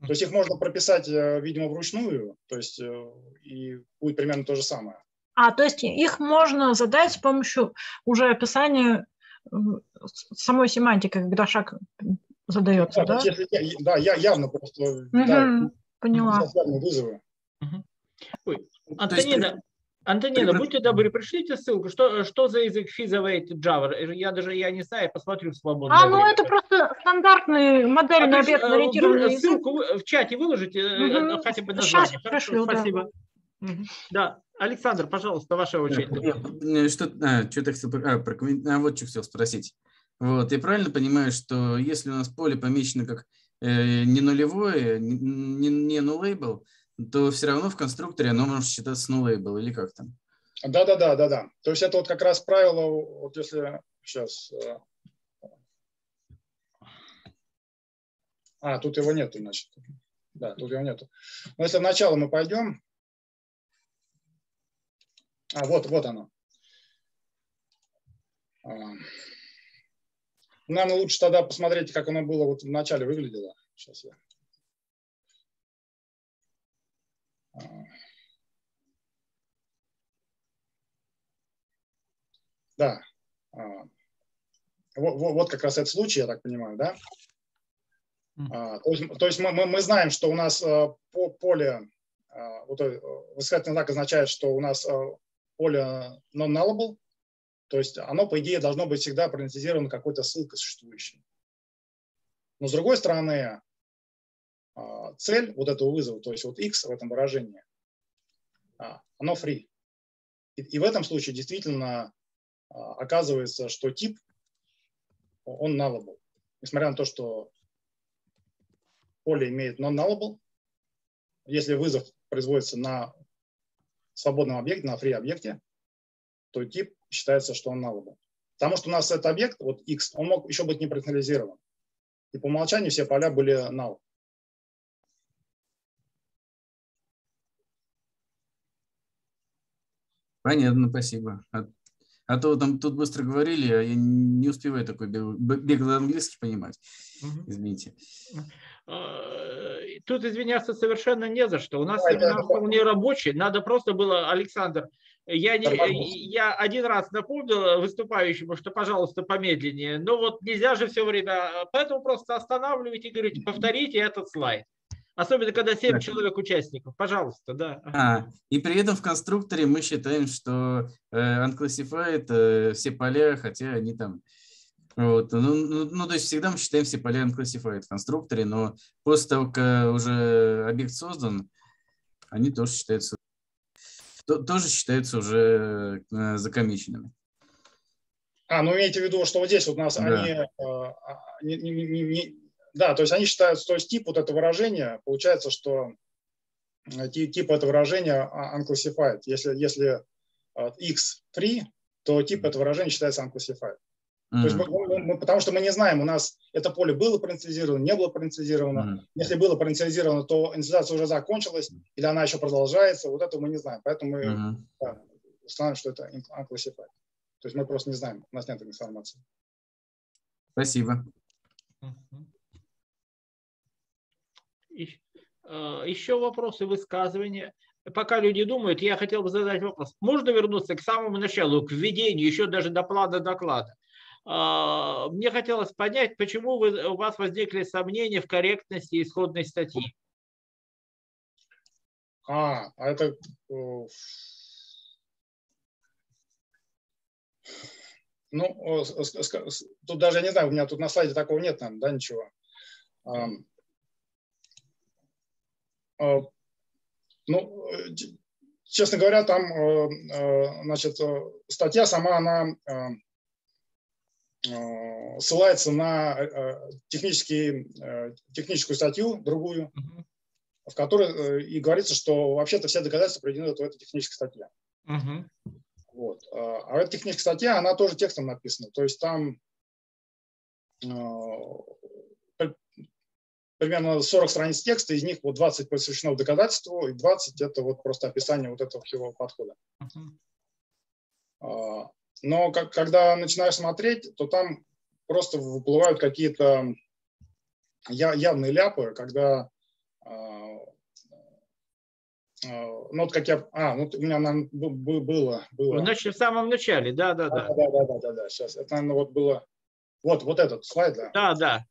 Speaker 2: То есть их можно прописать, э, видимо, вручную, то есть э, и будет примерно то же самое.
Speaker 5: А, то есть их можно задать с помощью уже описания э, самой семантики, когда шаг задается, да? Да,
Speaker 2: если, да я явно просто угу,
Speaker 5: да, поняла.
Speaker 2: вызовы.
Speaker 1: Угу. Ой, Антонина, Антонина, будьте добры, пришлите ссылку, что, что за язык Fizawait Java. Я даже я не знаю, посмотрю в свободное
Speaker 5: А, ну это просто стандартный модельный а, объект ориентированный
Speaker 1: язык. Ссылку в чате выложите, угу. хотя бы название. Сейчас
Speaker 5: Хорошо, пришлю,
Speaker 1: спасибо. Да. да. Александр, пожалуйста, ваша очередь.
Speaker 4: Э, что, а, что-то хотел а, про, а, вот что хотел спросить. Вот, я правильно понимаю, что если у нас поле помечено как э, не нулевое, не, не, нулейбл, то все равно в конструкторе оно может считаться nullable или как там?
Speaker 2: Да, да, да, да, да. То есть это вот как раз правило, вот если сейчас. Э, а, тут его нету, значит. Да, тут его нету. Но если вначале мы пойдем. А, вот, вот оно. А, наверное, лучше тогда посмотреть, как оно было вот в начале выглядело. Сейчас я. Да. А, вот, вот как раз этот случай, я так понимаю, да? А, то есть, то есть мы, мы знаем, что у нас а, по поле, вот восклицательный знак означает, что у нас поле non-nullable, то есть оно, по идее, должно быть всегда парентизировано какой-то ссылкой существующей. Но с другой стороны, цель вот этого вызова, то есть вот x в этом выражении, оно free. И, и в этом случае действительно а, оказывается, что тип, он nullable. Несмотря на то, что поле имеет non-nullable, если вызов производится на свободном объекте, на free объекте, то тип считается, что он nullable. Потому что у нас этот объект, вот x, он мог еще быть не персонализирован. И по умолчанию все поля были null.
Speaker 4: Понятно, спасибо. А, а то там тут быстро говорили, а я не успеваю такой беглый английский понимать. Извините.
Speaker 1: А, тут извиняться совершенно не за что. У нас семинар вполне рабочий. Надо просто было, Александр, я, не, я один раз напомнил выступающему, что, пожалуйста, помедленнее. Но вот нельзя же все время. Поэтому просто останавливайте и говорите, повторите этот слайд. Особенно, когда 7 да. человек участников. Пожалуйста, да.
Speaker 4: А, и при этом в конструкторе мы считаем, что э, unclassified э, все поля, хотя они там... Вот, ну, ну, ну, то есть всегда мы считаем все поля unclassified в конструкторе, но после того, как уже объект создан, они тоже считаются, то, тоже считаются уже э, закомиченными.
Speaker 2: А, ну имейте в виду, что вот здесь вот у нас да. они э, а, не, не, не, да, то есть они считают, то есть тип вот это выражение, получается, что э, тип это выражение unclassified. Если, если э, x free, то тип это выражение считается unclassified. Mm-hmm. То есть мы, мы, потому что мы не знаем, у нас это поле было паренциализировано, не было паренциализировано. Mm-hmm. Если было паренциализировано, то инициализация уже закончилась, или она еще продолжается. Вот этого мы не знаем. Поэтому мы mm-hmm. да, устанавливаем, что это unclassified. То есть мы просто не знаем, у нас нет информации.
Speaker 4: Спасибо.
Speaker 1: Еще вопросы, высказывания. Пока люди думают, я хотел бы задать вопрос. Можно вернуться к самому началу, к введению, еще даже до плана доклада? А, мне хотелось понять, почему вы, у вас возникли сомнения в корректности исходной статьи.
Speaker 2: А, а это... Ну, тут даже, не знаю, у меня тут на слайде такого нет, наверное, да, ничего. А, ну, честно говоря, там, э, э, значит, э, статья сама, она ссылается на технический, техническую статью, другую, в которой и говорится, что вообще-то все доказательства приведены в этой технической статье. Uh-huh. Вот. А эта техническая статья, она тоже текстом написана. То есть там примерно 40 страниц текста, из них вот 20 посвящено доказательству, и 20 это вот просто описание вот этого всего подхода. Uh-huh. Но как, когда начинаешь смотреть, то там просто выплывают какие-то явные ляпы, когда а, а, ну, вот как я... А, ну, у меня наверное, было... было.
Speaker 1: Значит, в самом начале, да, да,
Speaker 2: да. Да, да, да, да, да, сейчас. Это, наверное, вот было... Вот, вот этот слайд, да?
Speaker 1: Да, да.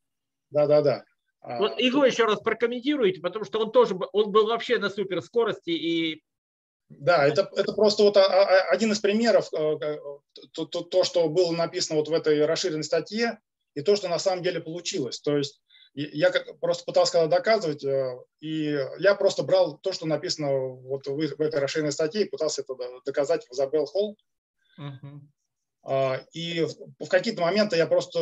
Speaker 2: Да, да, да.
Speaker 1: А, вот его еще раз прокомментируйте, потому что он тоже он был вообще на суперскорости и
Speaker 2: да, это, это просто вот один из примеров, э, то, то, то, что было написано вот в этой расширенной статье, и то, что на самом деле получилось. То есть я просто пытался когда доказывать, э, и я просто брал то, что написано вот в, этой расширенной статье, и пытался это доказать в Забел Холл. Uh-huh. И в, в какие-то моменты я просто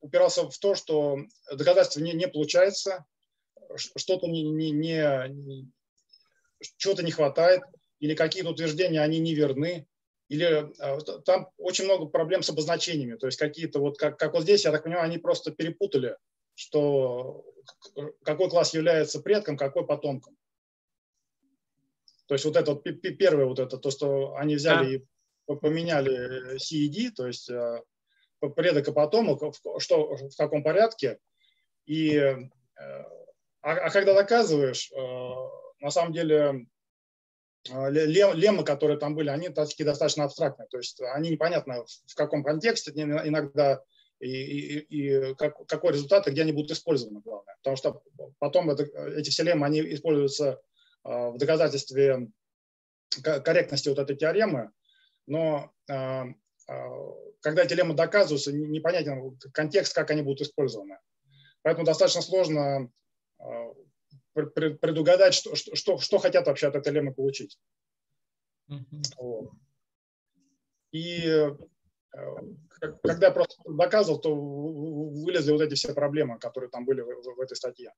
Speaker 2: упирался в то, что доказательства не, не получается, что-то не, не, не, чего-то не хватает, или какие-то утверждения, они неверны, или а, там очень много проблем с обозначениями, то есть какие-то вот, как, как вот здесь, я так понимаю, они просто перепутали, что какой класс является предком, какой потомком. То есть вот это вот первое вот это, то, что они взяли да. и поменяли CED, то есть а, предок и потомок, что, в каком порядке. И, э, а, а когда доказываешь, э, на самом деле э, леммы, которые там были, они такие достаточно абстрактные. То есть они непонятно в каком контексте иногда и, и, и как, какой результат и где они будут использованы, главное. Потому что потом это, эти все леммы, они используются в доказательстве корректности вот этой теоремы, но когда эти леммы доказываются, непонятен контекст, как они будут использованы. Поэтому достаточно сложно предугадать, что, что, что хотят вообще от этой леммы получить. Mm-hmm. Вот. И э, когда я просто доказывал, то вылезли вот эти все проблемы, которые там были в, в этой статье.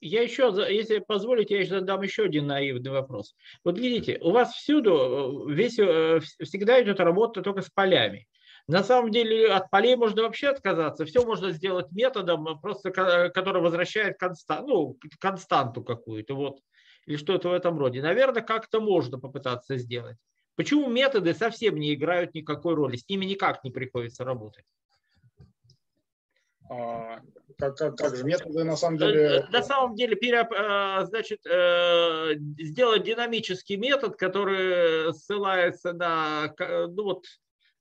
Speaker 1: Я еще, если позволите, я задам еще один наивный вопрос. Вот видите, у вас всюду весь, всегда идет работа только с полями. На самом деле от полей можно вообще отказаться. Все можно сделать методом, просто который возвращает констан, ну, константу какую-то. Вот. Или что-то в этом роде. Наверное, как-то можно попытаться сделать. Почему методы совсем не играют никакой роли? С ними никак не приходится работать.
Speaker 2: А, как, как, как же методы на самом деле? Э,
Speaker 1: на самом деле, пере, э, значит, э, сделать динамический метод, который ссылается на, ну вот,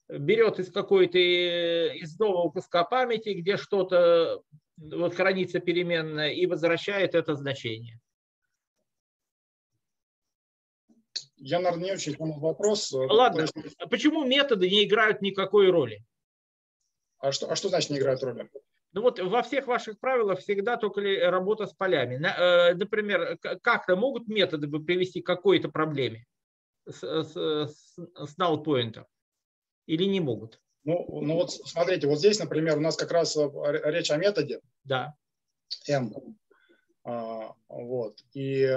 Speaker 1: берет из какой-то из нового куска памяти, где что-то вот хранится переменное и возвращает это значение.
Speaker 2: Я, наверное, не очень понял вопрос.
Speaker 1: Ладно, а почему методы не играют никакой роли?
Speaker 2: А что, а что значит не играют роли?
Speaker 1: Ну вот во всех ваших правилах всегда только работа с полями. Э, например, как-то могут методы привести к какой-то проблеме с, с, с null pointer? Или не могут?
Speaker 2: Ну, ну вот смотрите, вот здесь, например, у нас как раз э, речь о методе.
Speaker 1: Да.
Speaker 2: M. А, вот. И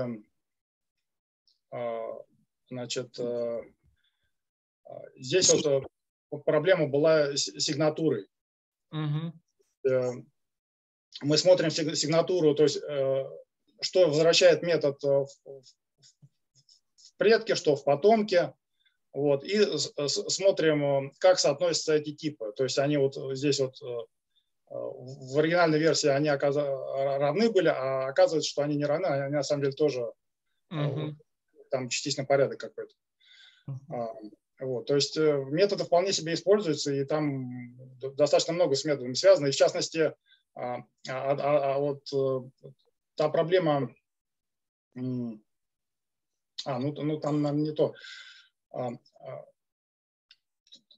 Speaker 2: а, значит, а, здесь вот проблема была с сигнатурой. Угу. Мы смотрим сигнатуру, то есть что возвращает метод в предке, что в потомке. Вот, и смотрим, как соотносятся эти типы. То есть они вот здесь вот э, в оригинальной версии они равны были, а оказывается, что они не равны, они на самом деле тоже uh-huh. там частичный порядок какой-то. Uh-huh. Вот, то есть э, методы вполне себе используются, и там достаточно много с методами связано. И в частности, а, а, а, а вот та проблема, а, ну, ну там нам не то. А, а,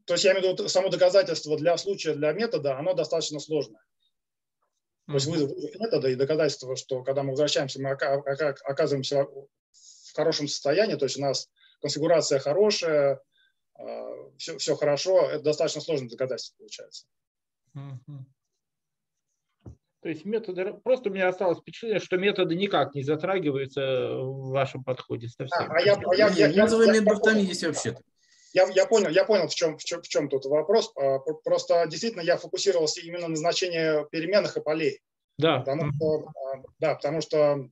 Speaker 2: то есть я имею в виду само доказательство для случая, для метода, оно достаточно сложное. То есть вызов метода и доказательство, что когда мы возвращаемся, мы оказываемся в хорошем состоянии, то есть у нас конфигурация хорошая, все, а, все хорошо, это достаточно сложное доказательство получается.
Speaker 1: То есть методы, просто у меня осталось впечатление, что методы никак не затрагиваются в вашем подходе совсем. А, а я, а я,
Speaker 2: я, я, я, методов там есть вообще-то. Я, я понял, я понял, в чем, в чем, в чем тут вопрос. А, просто действительно я фокусировался именно на значении переменных и полей.
Speaker 1: Да.
Speaker 2: Потому что, а, да, потому что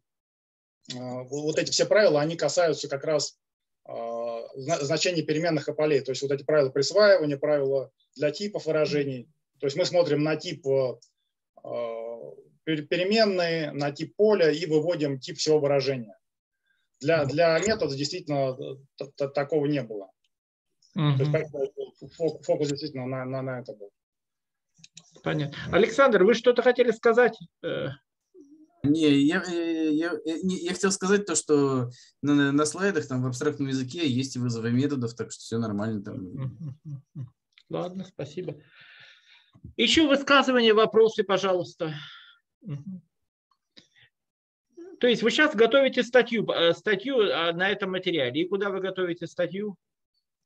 Speaker 2: вот эти все правила, они касаются как раз значений переменных и полей. То есть вот эти правила присваивания, правила для типов выражений. То есть мы смотрим на тип переменные на тип поля и выводим тип всего выражения. Для, для метода действительно такого не было. Угу. То есть, фокус действительно на, на, на это был.
Speaker 1: Понятно. Александр, вы что-то хотели сказать? Э.
Speaker 4: Не, я, я, я, я хотел сказать то, что на, на слайдах там в абстрактном языке есть вызовы методов, так что все нормально там.
Speaker 1: Ладно, спасибо. Еще высказывания, вопросы, пожалуйста. То есть вы сейчас готовите статью, э, статью э, на этом материале. И куда вы готовите статью?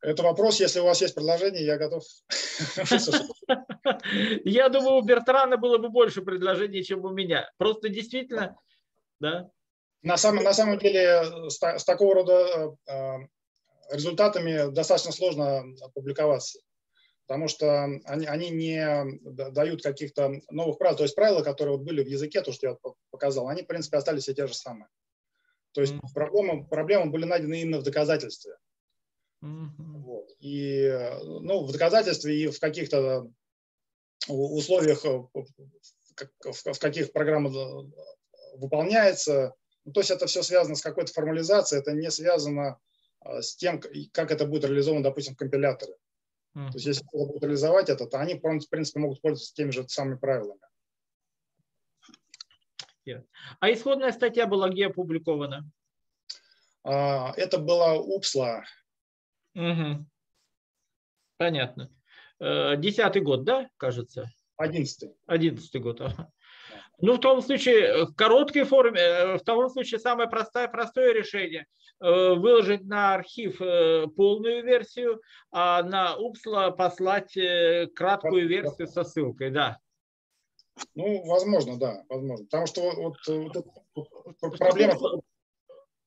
Speaker 2: Это вопрос, если у вас есть предложение, я готов.
Speaker 1: Я думаю, у Бертрана было бы больше предложений, чем у меня. Просто действительно, да.
Speaker 2: На самом, на самом деле с, с такого рода э, результатами достаточно сложно опубликоваться потому что они, они не дают каких-то новых правил. То есть правила, которые вот были в языке, то, что я показал, они, в принципе, остались все те же самые. То есть mm-hmm. проблемы, проблемы были найдены именно в доказательстве. Mm-hmm. Вот. И ну, в доказательстве и в каких-то условиях, э, в каких программа выполняется. Ну, то есть это все связано с какой-то формализацией, это не связано э, с тем, как это будет реализовано, допустим, в компиляторе. То есть если кто-то будет реализовать это, то они, в принципе, могут пользоваться теми же самыми правилами.
Speaker 1: Yeah. А исходная статья была где опубликована?
Speaker 2: А, это была УПСЛА.
Speaker 1: Угу. Понятно. Э, десятый год, да, кажется?
Speaker 2: Одиннадцатый.
Speaker 1: Одиннадцатый год. Ага. Ну, в том случае, в короткой форме, э, в том случае самое простое, простое решение э, выложить на архив э, полную версию, а на Упсла послать краткую версию со ссылкой, да.
Speaker 2: Ну, возможно, да, возможно. Потому что вот, вот, вот проблема...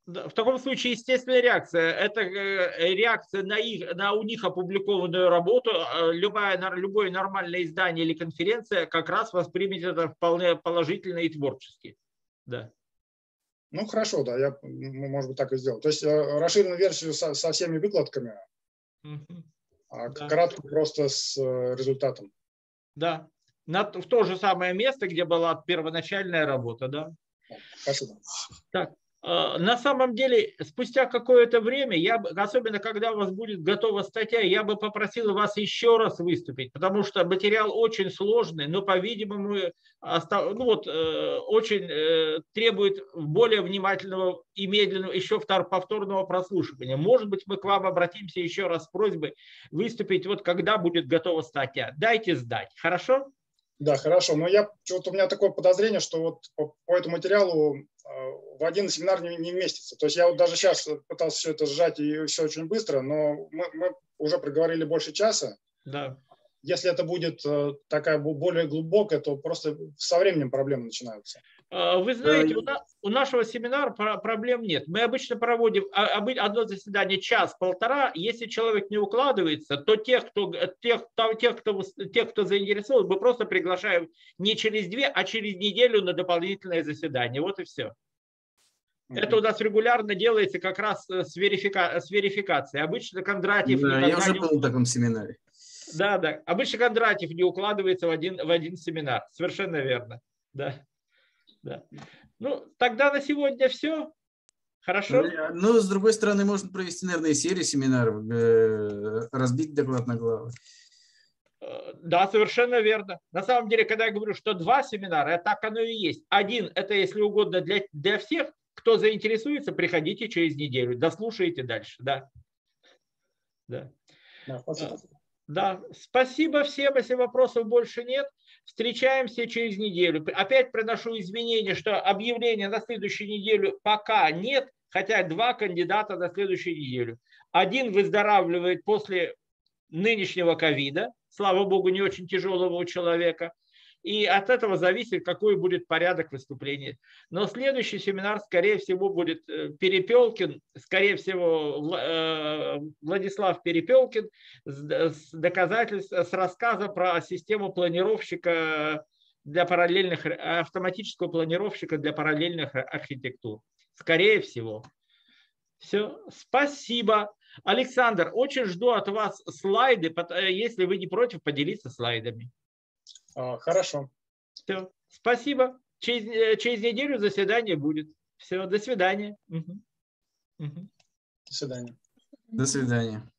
Speaker 1: В таком случае естественная реакция. Это э, реакция на, их, на у них опубликованную работу. А любая, любое нормальное издание или конференция как раз воспримет это вполне положительно и творчески. Да.
Speaker 2: Ну, хорошо, да, я, может быть, так и сделал. То есть э, расширенную версию со, со всеми выкладками, угу. а да. краткую просто с э, результатом.
Speaker 1: Да, на, в то же самое место, где была первоначальная работа, да.
Speaker 2: Спасибо.
Speaker 1: Так, на самом деле, спустя какое-то время, я, особенно когда у вас будет готова статья, я бы попросил вас еще раз выступить, потому что материал очень сложный, но, по-видимому, ну вот, э, очень э, требует более внимательного и медленного, еще повторного прослушивания. Может быть, мы к вам обратимся еще раз с просьбой выступить, вот когда будет готова статья. Дайте сдать, хорошо?
Speaker 2: Да, хорошо. Но я вот у меня такое подозрение, что вот по, по этому материалу в один семинар не, не вместится. То есть я вот даже сейчас пытался все это сжать и все очень быстро, но мы, мы уже проговорили больше часа.
Speaker 1: Да.
Speaker 2: Если это будет э, такая более глубокая, то просто со временем проблемы начинаются.
Speaker 1: А, вы знаете, у, нашего семинара проблем нет. Мы обычно проводим а, одно заседание час-полтора. Если человек не укладывается, то тех, кто, тех, тех, кто, тех, кто заинтересован, мы просто приглашаем не через две, а через неделю на дополнительное заседание. Вот и все. Это у нас регулярно делается как раз э, с, верифика... с верификацией. Обычно Кондратьев...
Speaker 4: Да, я уже был в таком семинаре.
Speaker 1: Да, да. Обычно Кондратьев не укладывается в один, в один семинар. Совершенно верно. Да. Да. Ну, тогда на сегодня все. Хорошо?
Speaker 4: Ну, ну, с другой стороны, можно провести, наверное, серию семинаров, э, разбить доклад на главы.
Speaker 1: Э, да, совершенно верно. На самом деле, когда я говорю, что два семинара, так оно и есть. Один, это, если угодно, для, для всех, кто заинтересуется, приходите через неделю, дослушайте дальше. Да. Да. Да, спасибо. Э, да, спасибо всем, если вопросов больше нет. Встречаемся через неделю. Опять приношу извинения, что объявления на следующую неделю пока нет, хотя два кандидата на следующую неделю. Один выздоравливает после нынешнего ковида, слава богу, не очень тяжелого у человека – и от этого зависит, какой будет порядок выступления. Но следующий семинар, скорее всего, будет э, Перепелкин, скорее всего, э, Владислав Перепелкин с доказательств, с рассказа про систему планировщика для параллельных, автоматического планировщика для параллельных архитектур. Скорее всего. Все, спасибо. Александр, очень жду от вас слайды, э, если вы не против поделиться слайдами.
Speaker 2: А, хорошо.
Speaker 1: Все. Спасибо. Через, э, через неделю заседание будет. Все, до свидания. Угу.
Speaker 2: Угу. До свидания.
Speaker 4: До свидания.